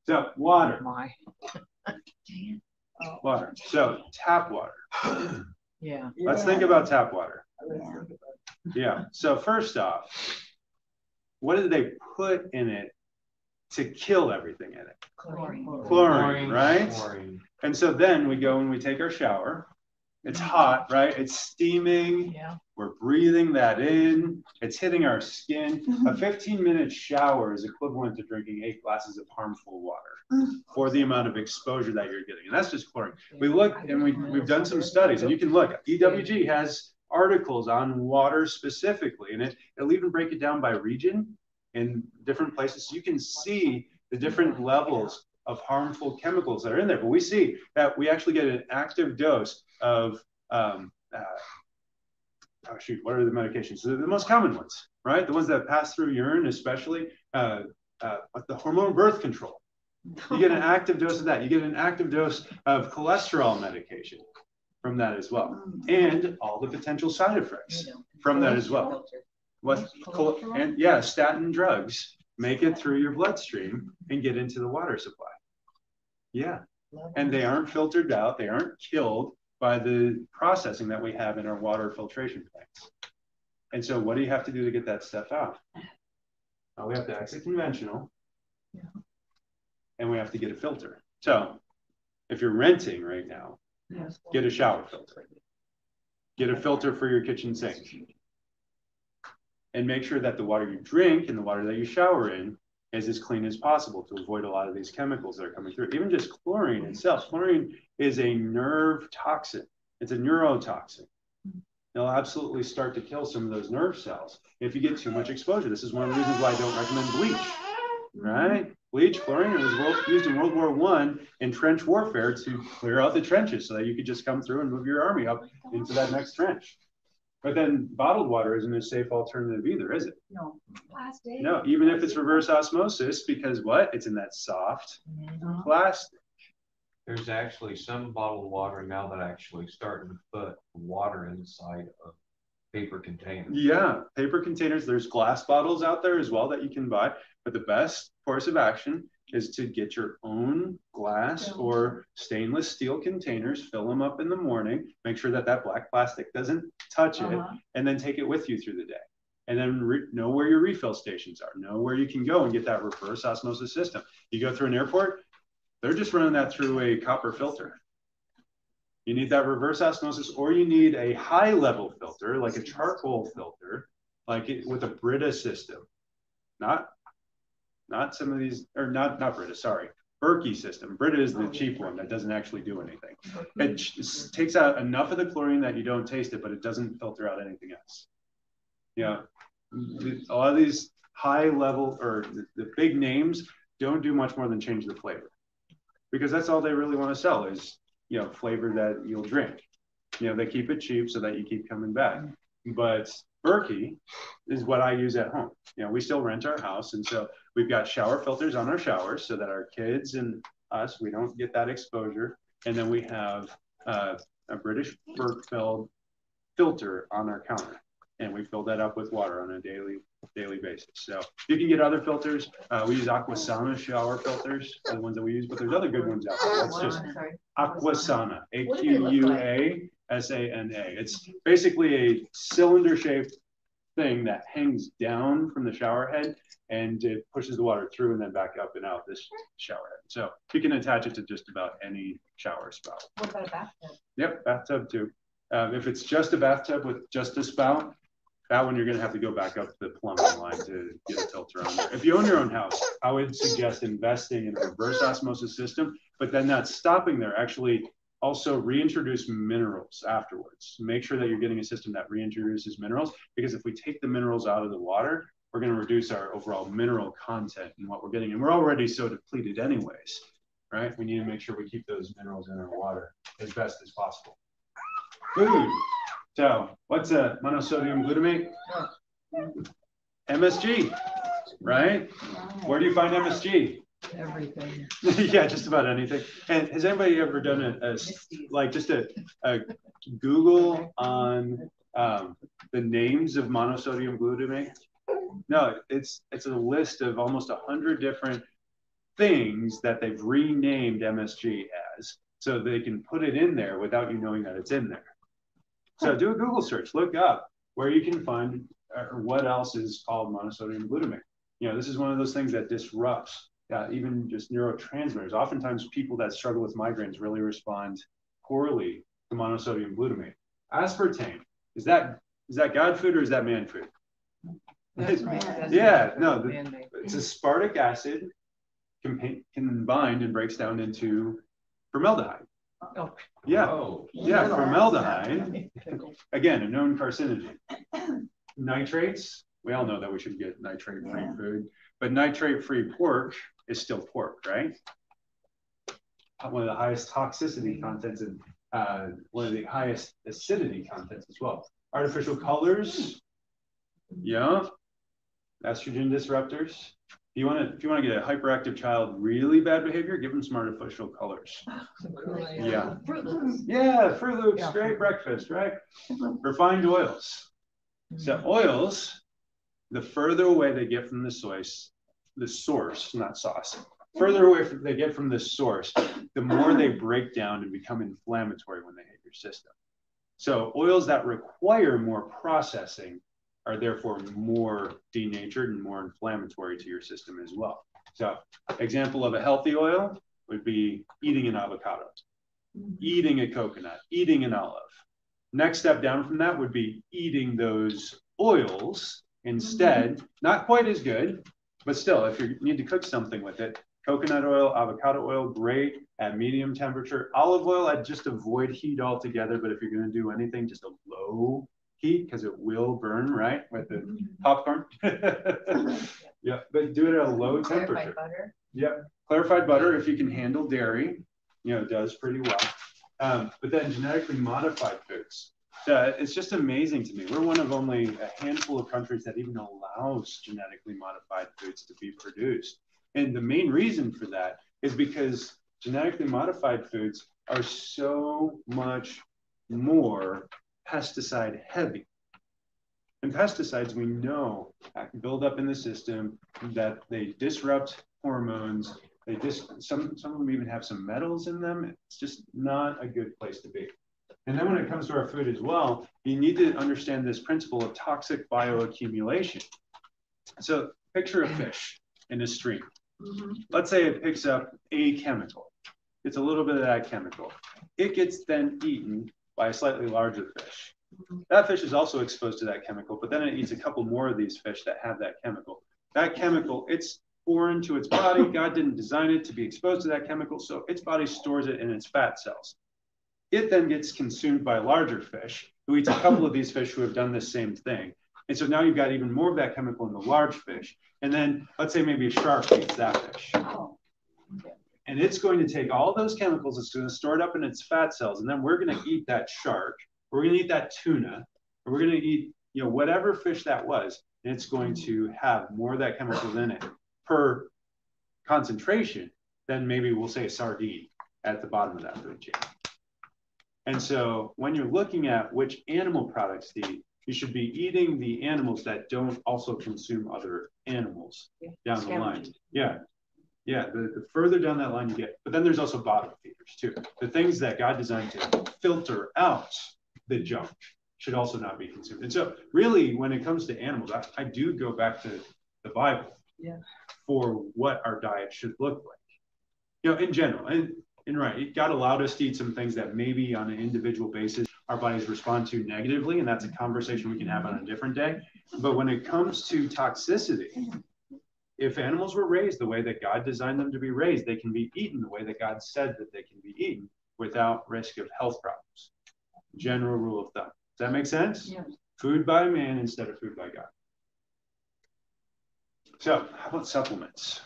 So water,
My,
water. So tap water. *clears throat*
yeah.
Let's think about tap water.
Yeah.
Yeah. So first off, what did they put in it to kill everything in it?
Chlorine.
Chlorine, right?
Chlorine.
And so then we go and we take our shower. It's hot, right? It's steaming.
Yeah.
We're breathing that in. It's hitting our skin. A 15 minute shower is equivalent to drinking eight glasses of harmful water for the amount of exposure that you're getting. And that's just chlorine. We look and we, we've done some studies, and you can look. EWG has articles on water specifically, and it, it'll even break it down by region in different places. So you can see the different levels of harmful chemicals that are in there. But we see that we actually get an active dose of, um, uh, oh shoot, what are the medications? The, the most common ones, right? The ones that pass through urine, especially uh, uh, the hormone birth control. You get an *laughs* active dose of that. You get an active dose of cholesterol medication from that as well, and all the potential side effects from that as well. What, and yeah, statin drugs make it through your bloodstream and get into the water supply. Yeah, and they aren't filtered out. They aren't killed by the processing that we have in our water filtration plants. And so, what do you have to do to get that stuff out? Uh, we have to exit conventional, and we have to get a filter. So, if you're renting right now, get a shower filter. Get a filter for your kitchen sink. And make sure that the water you drink and the water that you shower in is as clean as possible to avoid a lot of these chemicals that are coming through. Even just chlorine itself. Chlorine is a nerve toxin. It's a neurotoxin. It'll absolutely start to kill some of those nerve cells if you get too much exposure. This is one of the reasons why I don't recommend bleach. Right? Bleach, chlorine, was used in World War One in trench warfare to clear out the trenches so that you could just come through and move your army up into that next trench. But then bottled water isn't a safe alternative either, is it?
No.
Plastic.
No, even if it's reverse osmosis, because what? It's in that soft mm-hmm. plastic.
There's actually some bottled water now that actually starting to put water inside of paper containers.
Yeah, paper containers. There's glass bottles out there as well that you can buy. But the best course of action is to get your own glass or stainless steel containers, fill them up in the morning, make sure that that black plastic doesn't touch it,
Uh-huh.
and then take it with you through the day. And then re- know where your refill stations are, know where you can go and get that reverse osmosis system. You go through an airport, they're just running that through a copper filter. You need that reverse osmosis, or you need a high level filter, like a charcoal filter, like it, with a Brita system. Not, not some of these, or not, not Brita, sorry, Berkey system. Brita is the oh, cheap one that doesn't actually do anything. It takes out enough of the chlorine that you don't taste it, but it doesn't filter out anything else. Yeah, a lot of these high level or the, the big names don't do much more than change the flavor because that's all they really want to sell is you know flavor that you'll drink. You know they keep it cheap so that you keep coming back. But Berkey is what I use at home. You know we still rent our house, and so we've got shower filters on our showers so that our kids and us we don't get that exposure. And then we have uh, a British Berkefeld filter on our counter, and we fill that up with water on a daily daily basis. So you can get other filters. Uh, we use Aquasana shower filters, are the ones that we use, but there's other good ones out there. That's just. Aquasana, A
What do they
Q U? A S A N A. It's basically a cylinder shaped thing that hangs down from the shower head and it pushes the water through and then back up and out this shower head. So you can attach it to just about any shower spout.
What about a bathtub?
Yep, bathtub too. Um, if it's just a bathtub with just a spout, that one you're gonna have to go back up the plumbing line to get a filter on there. If you own your own house, I would suggest investing in a reverse osmosis system, but then not stopping there, actually also reintroduce minerals afterwards. Make sure that you're getting a system that reintroduces minerals because if we take the minerals out of the water, we're going to reduce our overall mineral content in what we're getting. And we're already so depleted anyways, right? We need to make sure we keep those minerals in our water as best as possible. Food. So what's a monosodium glutamate? MSG, right? Where do you find MSG?
Everything. *laughs*
yeah, just about anything. And has anybody ever done a, a like just a, a Google on um, the names of monosodium glutamate? No, it's it's a list of almost a hundred different things that they've renamed MSG as, so they can put it in there without you knowing that it's in there. So do a Google search, look up where you can find or what else is called monosodium glutamate. You know, this is one of those things that disrupts uh, even just neurotransmitters. Oftentimes, people that struggle with migraines really respond poorly to monosodium glutamate. Aspartame is that is that God food or is that man food?
That's *laughs* right. That's
Yeah,
right.
no, the- It's aspartic acid can, can bind and breaks down into formaldehyde.
Oh.
Yeah,
Oh,
yeah, formaldehyde. *laughs* Again, a known carcinogen. Nitrates, we all know that we should get nitrate-free
Yeah.
food, but nitrate-free pork is still pork, right? One of the highest toxicity contents and uh, one of the highest acidity contents as well. Artificial colors, yeah. Estrogen disruptors. If you want to, if you want to get a hyperactive child really bad behavior, give them some artificial colors.
Kool-Aid.
Yeah.
Fruit Loops.
Yeah, Fruit Loops,
Yeah.
great breakfast, right? Refined oils. So oils, the further away they get from the soy, the source, not sauce, further away from, they get from the source, the more they break down and become inflammatory when they hit your system. So oils that require more processing are therefore more denatured and more inflammatory to your system as well. So example of a healthy oil would be eating an avocado, mm-hmm. eating a coconut, eating an olive. Next step down from that would be eating those oils instead. Mm-hmm. Not quite as good, but still, if you need to cook something with it, coconut oil, avocado oil, great at medium temperature. Olive oil, I'd just avoid heat altogether. But if you're going to do anything, just a low heat because it will burn, right? With the popcorn. *laughs* yeah, but do it at a low temperature.
Clarified butter.
Yep, clarified butter, if you can handle dairy, you know, does pretty well. Um, but then genetically modified foods. Uh, it's just amazing to me. We're one of only a handful of countries that even allows genetically modified foods to be produced. And the main reason for that is because genetically modified foods are so much more pesticide heavy. And pesticides, we know, build up in the system that they disrupt hormones. They dis- some some of them even have some metals in them. It's just not a good place to be. And then when it comes to our food as well, you need to understand this principle of toxic bioaccumulation. So picture a fish in a stream. Mm-hmm. Let's say it picks up a chemical. It's a little bit of that chemical. It gets then eaten by a slightly larger fish. Mm-hmm. That fish is also exposed to that chemical, but then it eats a couple more of these fish that have that chemical. That chemical, it's foreign to its body. God didn't design it to be exposed to that chemical, so its body stores it in its fat cells. It then gets consumed by a larger fish who eats a couple of these fish who have done the same thing. And so now you've got even more of that chemical in the large fish. And then let's say maybe a shark eats that fish. Oh. And it's going to take all those chemicals, it's going to store it up in its fat cells, and then we're going to eat that shark, we're going to eat that tuna, or we're going to eat, you know, whatever fish that was, and it's going to have more of that chemical in it per concentration than maybe we'll say a sardine at the bottom of that food chain. And so when you're looking at which animal products to eat, you should be eating the animals that don't also consume other animals down the line. Yeah. Yeah, the, the further down that line you get, but then there's also bottom feeders too. The things that God designed to filter out the junk should also not be consumed. And so, really, when it comes to animals, I, I do go back to the Bible
Yeah.
for what our diet should look like. You know, in general, and, and right, God allowed us to eat some things that maybe on an individual basis our bodies respond to negatively, and that's a conversation we can have on a different day. But when it comes to toxicity, if animals were raised the way that God designed them to be raised, they can be eaten the way that God said that they can be eaten without risk of health problems. General rule of thumb. Does that make sense?
Yes.
Food by man instead of food by God. So, how about supplements?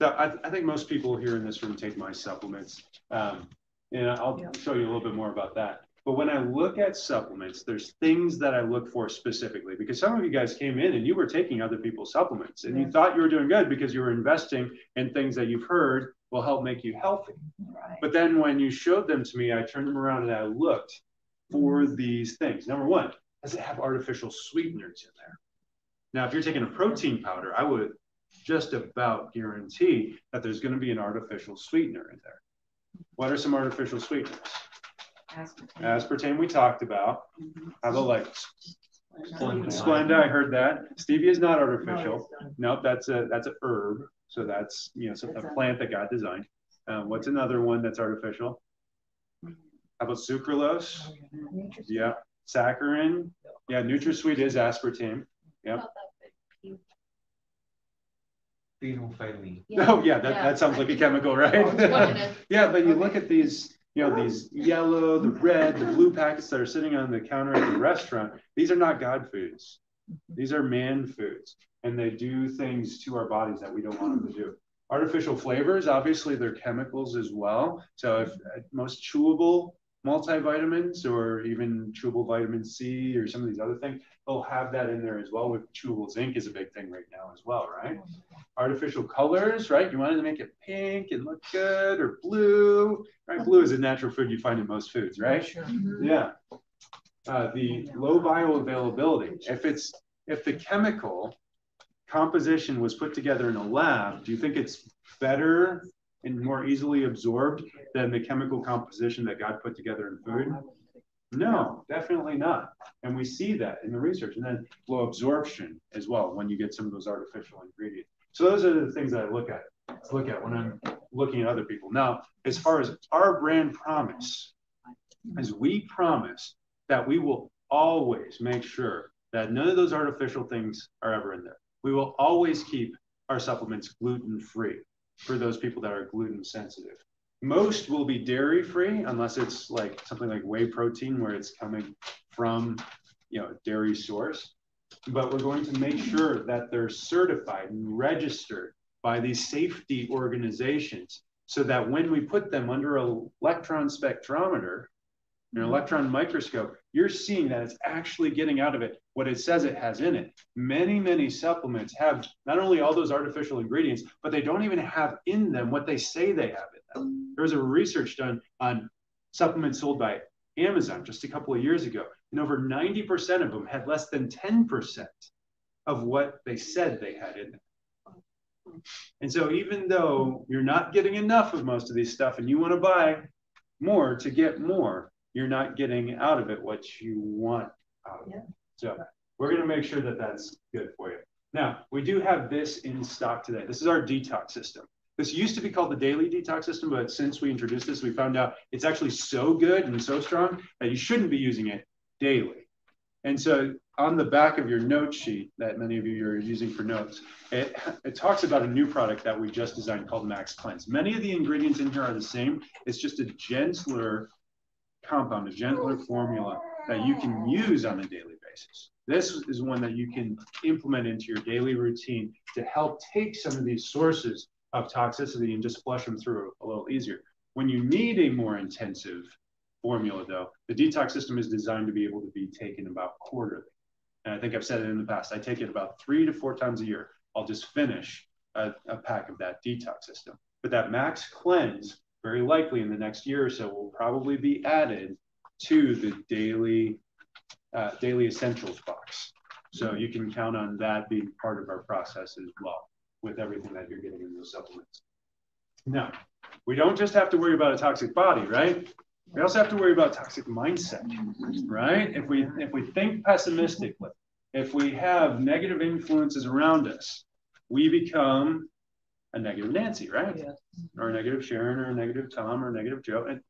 So, I, I think most people here in this room take my supplements. Um, and I'll
Yeah.
show you a little bit more about that. But when I look at supplements, there's things that I look for specifically because some of you guys came in and you were taking other people's supplements and you thought you were doing good because you were investing in things that you've heard will help make you healthy.
Right.
But then when you showed them to me, I turned them around and I looked for these things. Number one, does it have artificial sweeteners in there? Now, if you're taking a protein powder, I would just about guarantee that there's going to be an artificial sweetener in there. What are some artificial sweeteners?
Aspartame.
Aspartame we talked about.
Mhm.
How about like
Splenda.
Splenda? I heard that. Stevia is not artificial.
done.
Nope, that's a that's a herb. So that's you know
That's
a
a-
plant that got designed. Um, what's another one that's artificial? How about sucralose? Yeah, saccharin. Yeah, NutraSweet is aspartame. Yep.
Phenolphthalein.
Oh yeah, that, that sounds like a chemical,
Oh,
right? *laughs* yeah, but you look at these, you know, these yellow, the red, the blue packets that are sitting on the counter at the restaurant. These are not God foods. These are man foods, and they do things to our bodies that we don't want them to do. Artificial flavors, obviously, they're chemicals as well. So if uh, most chewable multivitamins or even chewable vitamin C or some of these other things, they'll have that in there as well. With chewable zinc is a big thing right now as well, right? Artificial colors, right? You wanted to make it pink and look good or blue, right? Blue is a natural food you find in most foods, right?
Sure.
Yeah. Uh, the low bioavailability. If it's if the chemical composition was put together in a lab, do you think it's better and more easily absorbed than the chemical composition that God put together in food? No, definitely not. And we see that in the research. And then low absorption as well when you get some of those artificial ingredients. So those are the things that I look at. Look at when I'm looking at other people. Now, as far as our brand promise, as we promise that we will always make sure that none of those artificial things are ever in there. We will always keep our supplements gluten free for those people that are gluten sensitive. Most will be dairy free unless it's like something like whey protein where it's coming from you know dairy source. But we're going to make sure that they're certified and registered by these safety organizations so that when we put them under an electron spectrometer, an electron microscope, you're seeing that it's actually getting out of it what it says it has in it. Many, many supplements have not only all those artificial ingredients, but they don't even have in them what they say they have in them. There was a research done on supplements sold by Amazon just a couple of years ago, and over 90% of them had less than 10% of what they said they had in them. And so, even though you're not getting enough of most of these stuff and you want to buy more to get more, you're not getting out of it what you want out of it. So we're going to make sure that that's good for you. Now, we do have this in stock today. This is our detox system. This used to be called the daily detox system, but since we introduced this, we found out it's actually so good and so strong that you shouldn't be using it daily. And so on the back of your note sheet that many of you are using for notes, it, it talks about a new product that we just designed called Max Cleanse. Many of the ingredients in here are the same. It's just a gentler compound, a gentler formula that you can use on a daily basis. This is one that you can implement into your daily routine to help take some of these sources of toxicity and just flush them through a little easier. When you need a more intensive formula, though, the detox system is designed to be able to be taken about quarterly. And I think I've said it in the past. I take it about three to four times a year. I'll just finish a, a pack of that detox system. But that max cleanse, very likely in the next year or so, will probably be added to the daily uh, daily essentials box. So you can count on that being part of our process as well with everything that you're getting in those supplements. Now, we don't just have to worry about a toxic body, right? We also have to worry about toxic mindset, right? If we if we think pessimistically, if we have negative influences around us, we become a negative Nancy, right?
Yeah.
Or a negative Sharon, or a negative Tom, or a negative Joe, and,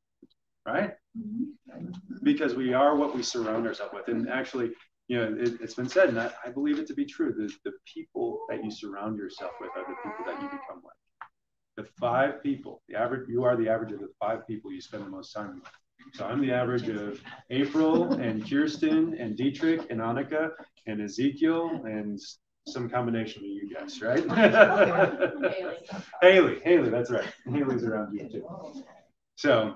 right? Mm-hmm. Because we are what we surround ourselves with, and actually, you know, it, has been said, and I, I believe it to be true. The, the people that you surround yourself with are the people that you become like. the five people, the average, you are the average of the five people you spend the most time with. So I'm the average of April and Kirsten and Dietrich and Annika and Ezekiel and some combination of you guys, right? *laughs* *laughs* Haley, Haley, that's right. Haley's around you too. So,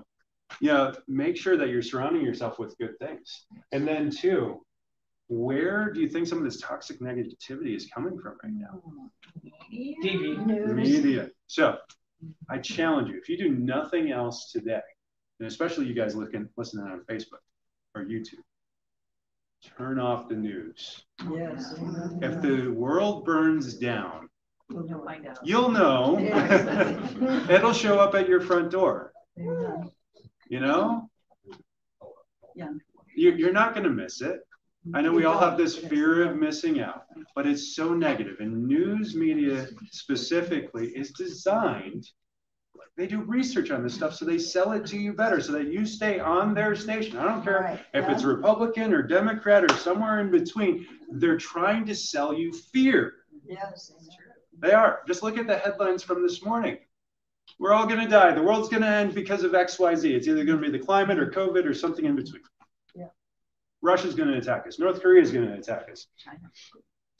you know, make sure that you're surrounding yourself with good things. And then, two, where do you think some of this toxic negativity is coming from right now?
TV.
News.
Media. So, I challenge you if you do nothing else today, and especially you guys looking, listening on Facebook or YouTube, turn off the news.
Yes.
If the world burns down,
You'll
you'll know. *laughs* It'll show up at your front door. You know?
Yeah.
You, you're not going to miss it. I know we all have this fear of missing out, but it's so negative. And news media specifically is designed, they do research on this stuff so they sell it to you better so that you stay on their station. I don't care
Right,
if
yeah.
it's Republican or Democrat or somewhere in between, they're trying to sell you fear.
Yes, it's true.
They are. Just look at the headlines from this morning. We're all going to die. The world's going to end because of XYZ. It's either going to be the climate or COVID or something in between.
Yeah.
Russia's going to attack us. North Korea is going to attack us.
China.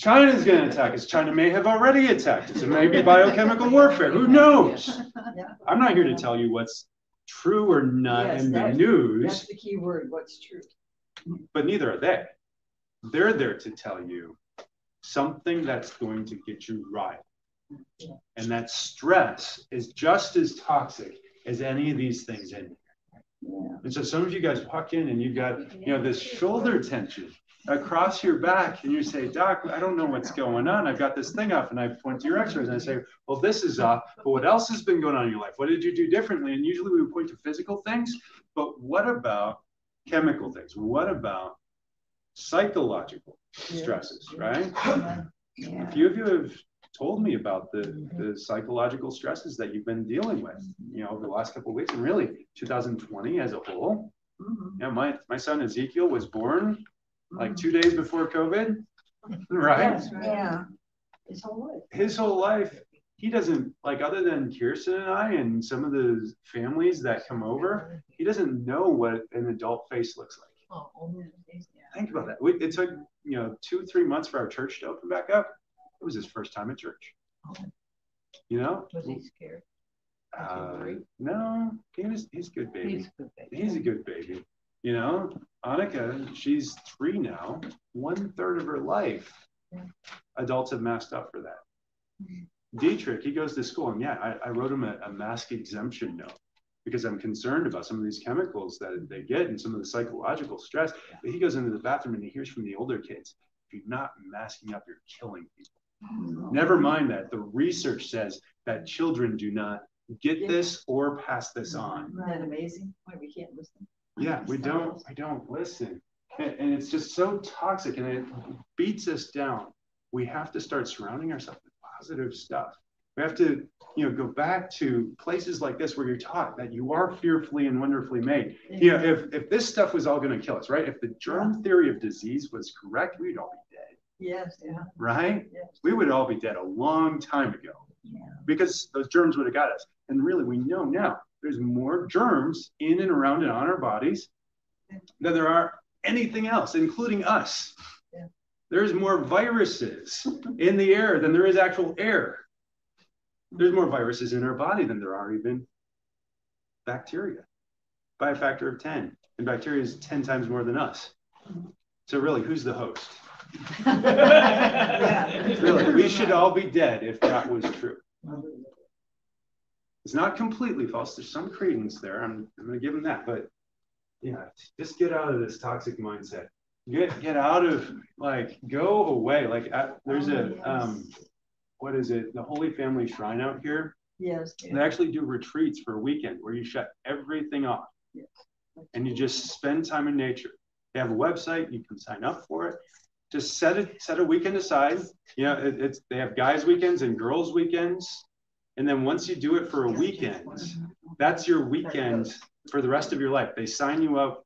China's going to attack us. China may have already attacked us. It may be biochemical warfare. Who knows?
Yeah.
I'm not here to tell you what's true or not
Yes,
in the news,
That's the key word, what's true.
but neither are they. They're there to tell you something that's going to get you riled. And that stress is just as toxic as any of these things in here.
Yeah.
And so some of you guys walk in and you've got, you know, this shoulder tension across your back, and you say, Doc, I don't know what's going on. I've got this thing off, and I point to your x-rays and I say, Well, this is off, but what else has been going on in your life? What did you do differently? And usually we would point to physical things, but what about chemical things? What about psychological stresses, right?
Yeah.
A few of you have told me about the, the psychological stresses that you've been dealing with, you know, over the last couple of weeks, and really 2020 as a whole.
Mhm.
Yeah, my, my son Ezekiel was born like two days before COVID, *laughs* right?
Yes, right.
Yeah.
His whole life.
His whole life, he doesn't like other than Kirsten and I and some of the families that come over, he doesn't know what an adult face looks like.
Oh, yeah.
Think about that. We, it took you know two three months for our church to open back up. It was his first time at church. You know,
Was he scared?
uh, no, he was he's good baby.
He's a good baby.
He's a good baby. You know, Annika, she's three now. One third of her life, adults have masked up for that. Dietrich, he goes to school, and yeah, I, I wrote him a, a mask exemption note because I'm concerned about some of these chemicals that they get and some of the psychological stress. But he goes into the bathroom and he hears from the older kids, if you're not masking up, you're killing people. Never mind that. The research says that children do not get this or pass this on.
Isn't that amazing? Why we can't listen?
Yeah, we don't, we don't listen. And, and it's just so toxic and it beats us down. We have to start surrounding ourselves with positive stuff. We have to, you know, go back to places like this where you're taught that you are fearfully and wonderfully made. You know, if, if this stuff was all going to kill us, right? If the germ theory of disease was correct, we'd all be dead,
Yes, yeah,
right?
yes.
We would all be dead a long time ago
Yeah.
because those germs would have got us. And really, we know now there's more germs in and around and on our bodies than there are anything else, including us.
Yeah.
There's more viruses in the air than there is actual air. There's more viruses in our body than there are even bacteria by a factor of 10. And bacteria is 10 times more than us. So, really, who's the host? *laughs* Really, we should all be dead if that was true. It's not completely false. There's some credence there. I'm, I'm going to give them that. But yeah, just get out of this toxic mindset. Get get out of like go away. Like uh, there's a um, what is it? The Holy Family Shrine out here.
Yes.
They actually do retreats for a weekend where you shut everything off
Yes.
and you just spend time in nature. They have a website. You can sign up for it. Just set it set a weekend aside. You know, it, it's they have guys weekends and girls weekends. And then once you do it for a weekend, that's your weekend for the rest of your life. They sign you up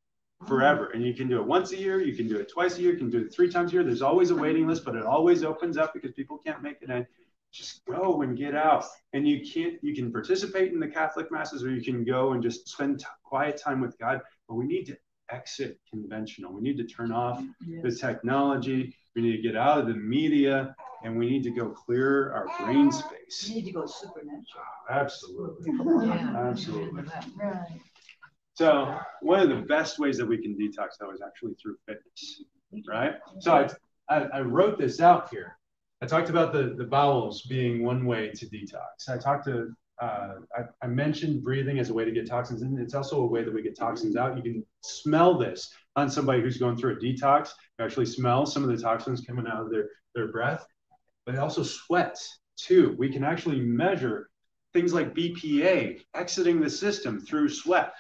forever. And you can do it once a year, you can do it twice a year, you can do it three times a year. There's always a waiting list, but it always opens up because people can't make it in. just go and get out. And you can't, you can participate in the Catholic masses or you can go and just spend t- quiet time with God. But we need to exit conventional. We need to turn off the technology. We need to get out of the media and we need to go clear our brain
You
space.
need to go supernatural.
Absolutely.
Yeah.
Absolutely.
Right.
So one of the best ways that we can detox though is actually through fitness, right? So I, I, I wrote this out here. I talked about the, the bowels being one way to detox. I talked to, uh, I, I mentioned breathing as a way to get toxins in. It's also a way that we get toxins out. You can smell this on somebody who's going through a detox. You actually smell some of the toxins coming out of their, their breath, but also sweat too. We can actually measure things like BPA exiting the system through sweat.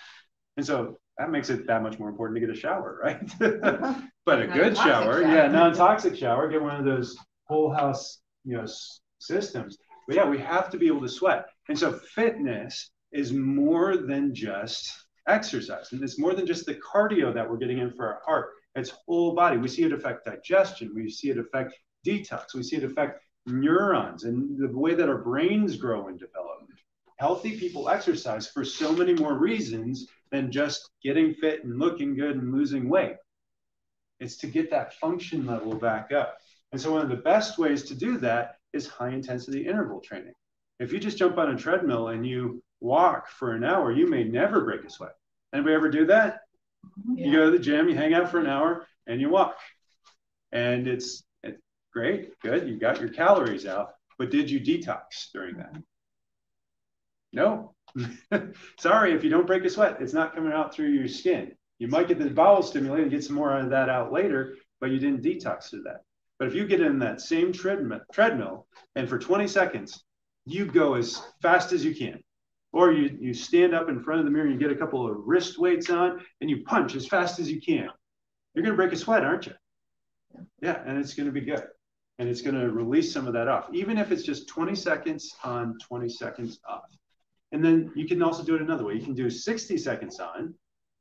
And so that makes it that much more important to get a shower, right? *laughs* but a good shower,
shower.
yeah, non-toxic shower, get one of those whole house, you know, systems. But yeah, we have to be able to sweat. And so fitness is more than just exercise. And it's more than just the cardio that we're getting in for our heart. It's whole body. We see it affect digestion. We see it affect detox. We see it affect neurons and the way that our brains grow and develop. Healthy people exercise for so many more reasons than just getting fit and looking good and losing weight. It's to get that function level back up. And so, one of the best ways to do that is high intensity interval training. If you just jump on a treadmill and you walk for an hour, you may never break a sweat. Anybody ever do that? Mm-hmm. You go to the gym, you hang out for an hour, and you walk. And it's, it's great, good. You got your calories out, but did you detox during that? No. *laughs* Sorry, if you don't break a sweat, it's not coming out through your skin. You might get the bowel stimulated and get some more of that out later, but you didn't detox through that. But if you get in that same treadmill, treadmill and for 20 seconds, you go as fast as you can. Or you, you stand up in front of the mirror and you get a couple of wrist weights on and you punch as fast as you can. You're going to break a sweat, aren't you? Yeah, and it's going to be good. And it's going to release some of that off, even if it's just 20 seconds on, 20 seconds off. And then you can also do it another way. You can do 60 seconds on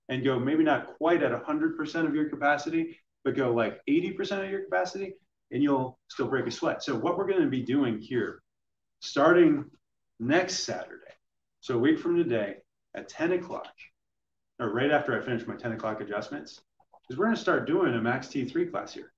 and go maybe not quite at 100% of your capacity, but go like 80% of your capacity, and you'll still break a sweat. So, what we're going to be doing here, starting next Saturday, so a week from today at 10 o'clock, or right after I finish my 10 o'clock adjustments, is we're going to start doing a Max T3 class here.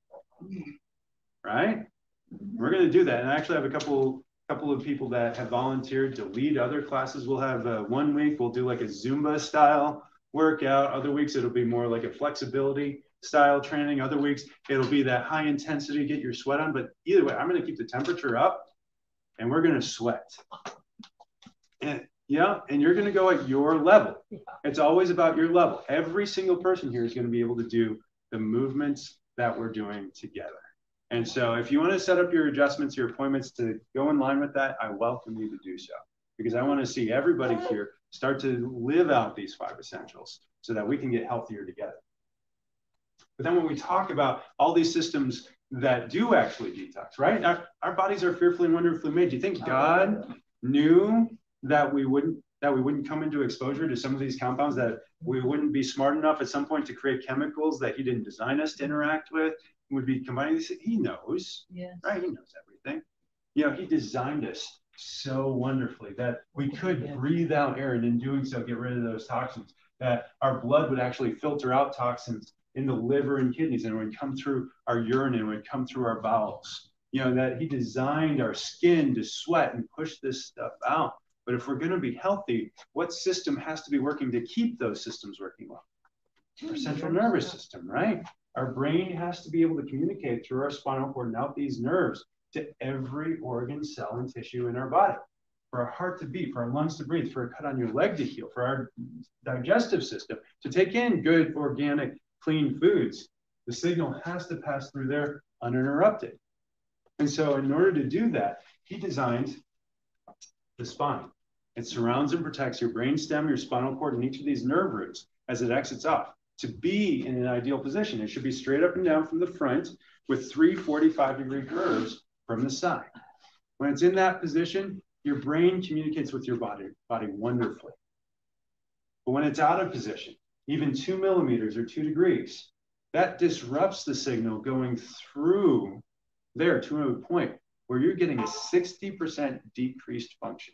Right? We're going to do that. And I actually have a couple couple of people that have volunteered to lead other classes. We'll have uh, one week, we'll do like a Zumba style workout. Other weeks, it'll be more like a flexibility style training. Other weeks, it'll be that high intensity, get your sweat on. But either way, I'm going to keep the temperature up and we're going to sweat. And yeah, and you're going to go at your level. It's always about your level. Every single person here is going to be able to do the movements that we're doing together. And so if you want to set up your adjustments, your appointments to go in line with that, I welcome you to do so because I want to see everybody here start to live out these five essentials so that we can get healthier together. But then when we talk about all these systems that do actually detox, right? Our, our bodies are fearfully and wonderfully made. Do you think God knew that we wouldn't that we wouldn't come into exposure to some of these compounds that we wouldn't be smart enough at some point to create chemicals that he didn't design us to interact with would be combining these he knows
Yes.
right he knows everything you know he designed us so wonderfully that we could breathe out air and in doing so get rid of those toxins that our blood would actually filter out toxins in the liver and kidneys and it would come through our urine and it would come through our bowels. You know that he designed our skin to sweat and push this stuff out. But if we're going to be healthy what system has to be working to keep those systems working well? Hmm. Our central nervous system right? Our brain has to be able to communicate through our spinal cord and out these nerves to every organ, cell, and tissue in our body. For our heart to beat, for our lungs to breathe, for a cut on your leg to heal, for our digestive system to take in good, organic, clean foods. The signal has to pass through there uninterrupted. And so, in order to do that, he designed the spine. It surrounds and protects your brain stem, your spinal cord, and each of these nerve roots as it exits off to be in an ideal position. It should be straight up and down from the front with three 45 degree curves from the side. When it's in that position, your brain communicates with your body, body wonderfully. But when it's out of position, even two millimeters or two degrees, that disrupts the signal going through there to a point where you're getting a 60% decreased function.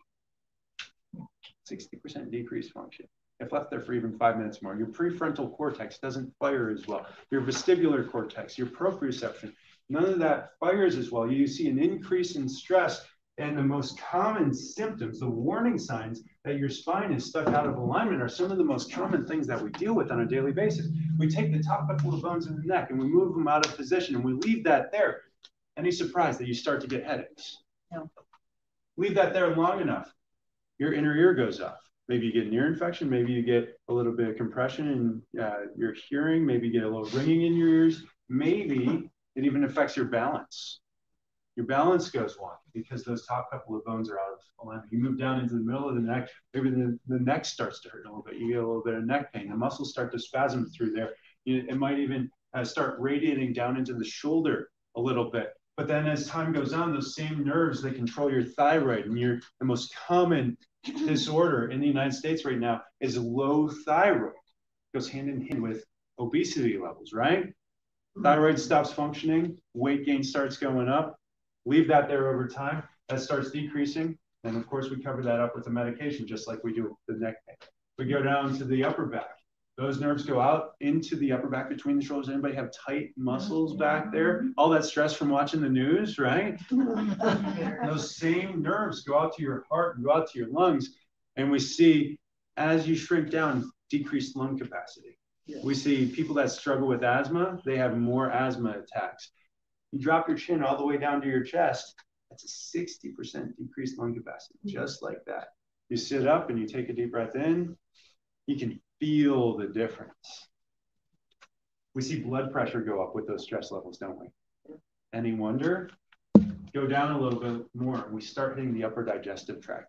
60% decreased function. If left there for even five minutes more, your prefrontal cortex doesn't fire as well. Your vestibular cortex, your proprioception, none of that fires as well. You see an increase in stress and the most common symptoms, the warning signs that your spine is stuck out of alignment are some of the most common things that we deal with on a daily basis. We take the top couple of bones in the neck and we move them out of position and we leave that there. Any surprise that you start to get headaches?
No.
Leave that there long enough, your inner ear goes off. Maybe you get an ear infection, maybe you get a little bit of compression in uh, your hearing, maybe you get a little ringing in your ears, maybe it even affects your balance your balance goes wonky because those top couple of bones are out of alignment. You move down into the middle of the neck, maybe the, the neck starts to hurt a little bit. You get a little bit of neck pain. The muscles start to spasm through there. You, it might even uh, start radiating down into the shoulder a little bit. But then as time goes on, those same nerves, they control your thyroid. And your the most common disorder in the United States right now is low thyroid. It goes hand in hand with obesity levels, right? Thyroid stops functioning, weight gain starts going up, leave that there over time, that starts decreasing. And of course, we cover that up with the medication, just like we do with the neck pain. We go down to the upper back. Those nerves go out into the upper back between the shoulders. Anybody have tight muscles back there? All that stress from watching the news, right? *laughs* Those same nerves go out to your heart go out to your lungs. And we see as you shrink down, decreased lung capacity. We see people that struggle with asthma, they have more asthma attacks. You drop your chin all the way down to your chest, that's a 60% decreased lung capacity, mm-hmm. just like that. You sit up and you take a deep breath in, you can feel the difference. We see blood pressure go up with those stress levels, don't we? Any wonder? Go down a little bit more, and we start hitting the upper digestive tract.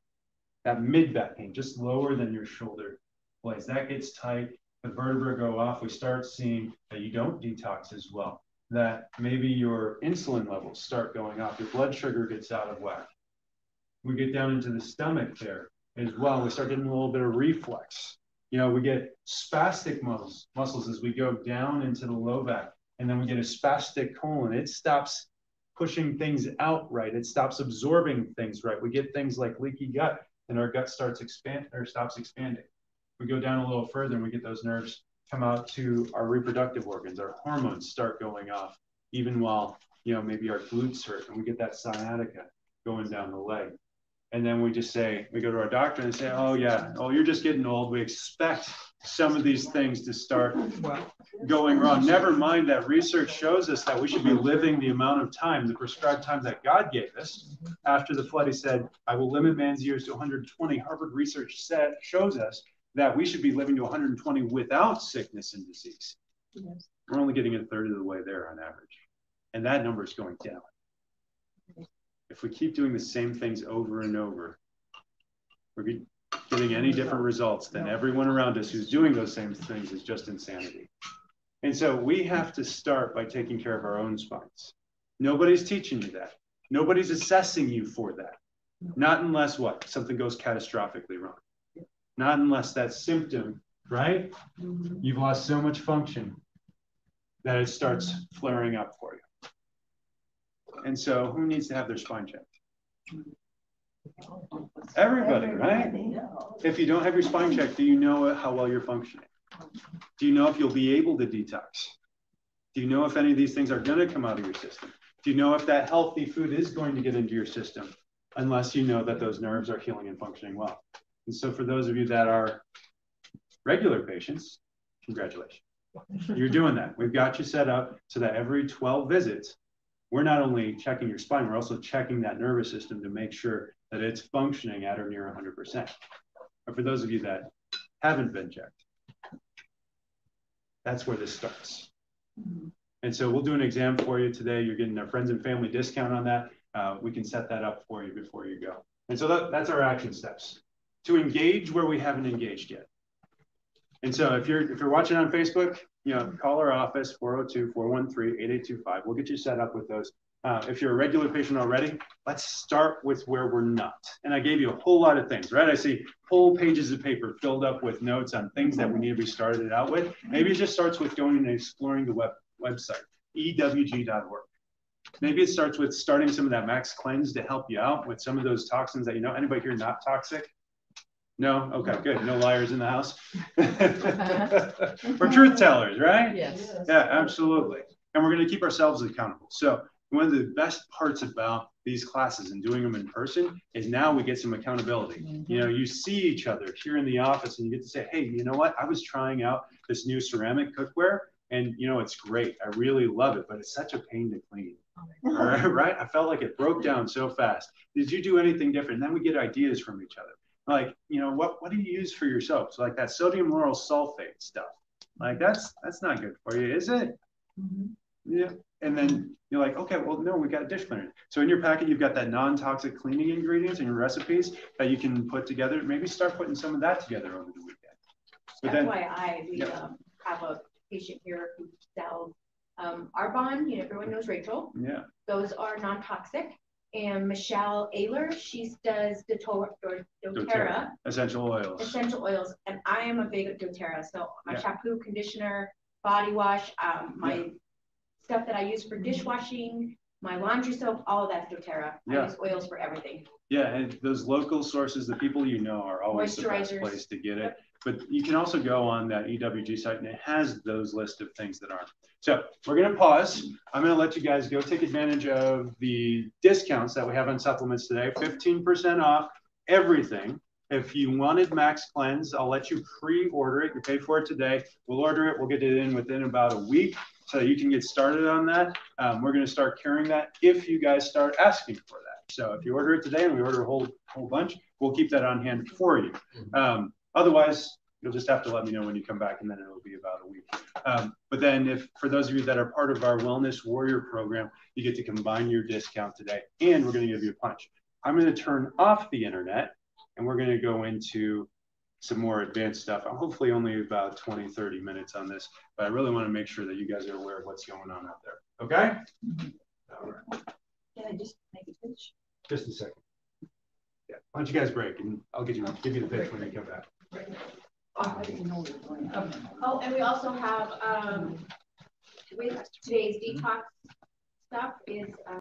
That mid back pain, just lower than your shoulder blades, that gets tight. The vertebrae go off. We start seeing that you don't detox as well that maybe your insulin levels start going up, your blood sugar gets out of whack. We get down into the stomach there as well. We start getting a little bit of reflux. You know, we get spastic muscles, muscles as we go down into the low back, and then we get a spastic colon. It stops pushing things out right. It stops absorbing things right. We get things like leaky gut, and our gut starts expand or stops expanding. We go down a little further, and we get those nerves come out to our reproductive organs. Our hormones start going off, even while, you know, maybe our glutes hurt and we get that sciatica going down the leg. And then we just say, we go to our doctor and say, oh, yeah, oh, you're just getting old. We expect some of these things to start going wrong. Never mind that research shows us that we should be living the amount of time, the prescribed time that God gave us. After the flood, he said, I will limit man's years to 120. Harvard research said, shows us that we should be living to 120 without sickness and disease.
Yes.
We're only getting a third of the way there on average. And that number is going down. If we keep doing the same things over and over, we're getting any different results than everyone around us who's doing those same things is just insanity. And so we have to start by taking care of our own spines. Nobody's teaching you that. Nobody's assessing you for that. Not unless what? Something goes catastrophically wrong not unless that symptom, right?
Mm-hmm.
You've lost so much function that it starts flaring up for you. And so, who needs to have their spine checked? Everybody, right? If you don't have your spine checked, do you know how well you're functioning? Do you know if you'll be able to detox? Do you know if any of these things are going to come out of your system? Do you know if that healthy food is going to get into your system? Unless you know that those nerves are healing and functioning well. And so for those of you that are regular patients, congratulations. You're doing that. We've got you set up so that every 12 visits, we're not only checking your spine, we're also checking that nervous system to make sure that it's functioning at or near 100%. But for those of you that haven't been checked, that's where this starts. And so we'll do an exam for you today. You're getting a friends and family discount on that. Uh, we can set that up for you before you go. And so that, that's our action steps to engage where we haven't engaged yet. And so if you're if you're watching on Facebook, you know, call our office 402-413-8825. We'll get you set up with those. Uh, if you're a regular patient already, let's start with where we're not. And I gave you a whole lot of things, right? I see whole pages of paper filled up with notes on things that we need to be started out with. Maybe it just starts with going and exploring the web website, ewg.org. maybe it starts with starting some of that max cleanse to help you out with some of those toxins that you know. Anybody here not toxic? No? Okay, good. No liars in the house. *laughs* We're truth tellers, right?
Yes.
Yeah, absolutely. And we're going to keep ourselves accountable. So one of the best parts about these classes and doing them in person is now we get some accountability. Mm-hmm. You know, you see each other here in the office and you get to say, hey, you know what? I was trying out this new ceramic cookware and you know, it's great. I really love it, but it's such a pain to clean. *laughs* *laughs* Right? I felt like it broke down so fast. Did you do anything different? And then we get ideas from each other. Like, you know, what what do you use for your soaps? Like that sodium lauryl sulfate stuff. Like that's that's not good for you, is it? Yeah. And then you're like, okay, well, no, we got a dish cleaner. So in your packet, you've got that non-toxic cleaning ingredients and your recipes that you can put together. Maybe start putting some of that together over the weekend. But then,
FYI, we
Yep.
um, have a patient here who sells um, Arbonne, you know, everyone knows Rachel.
yeah,
Those are non-toxic. And Michelle Ayler, she does doTERRA, doTERRA
essential oils.
essential oils, and I am a big doTERRA. So my
Yeah.
shampoo, conditioner, body wash, um, my stuff that I use for dishwashing, my laundry soap, all of that's doTERRA. I
Yeah.
use oils for everything.
Yeah, and those local sources, the people you know are always the best place to get it. But you can also go on that EWG site and it has those list of things that aren't. So we're gonna pause. I'm gonna let you guys go take advantage of the discounts that we have on supplements today. Fifteen percent off everything. If you wanted Max Cleanse, I'll let you pre-order it. You pay for it today. We'll order it. We'll get it in within about a week so that you can get started on that. Um, we're gonna start carrying that if you guys start asking for that. So if you order it today and we order a whole whole bunch, we'll keep that on hand for you. Um, otherwise, you'll just have to let me know when you come back, and then it'll be about a week. Um, but then, if for those of you that are part of our Wellness Warrior program, you get to combine your discount today, and we're going to give you a punch. I'm going to turn off the internet, and we're going to go into some more advanced stuff. I'm hopefully only about 20, 30 minutes on this, but I really want to make sure that you guys are aware of what's going on out there. Okay? All right.
Can I just make a pitch?
Just a second. Yeah. Why don't you guys break and I'll get you give you the pitch when you come back.
Oh,
and we also have um, with today's detox stuff is. Um,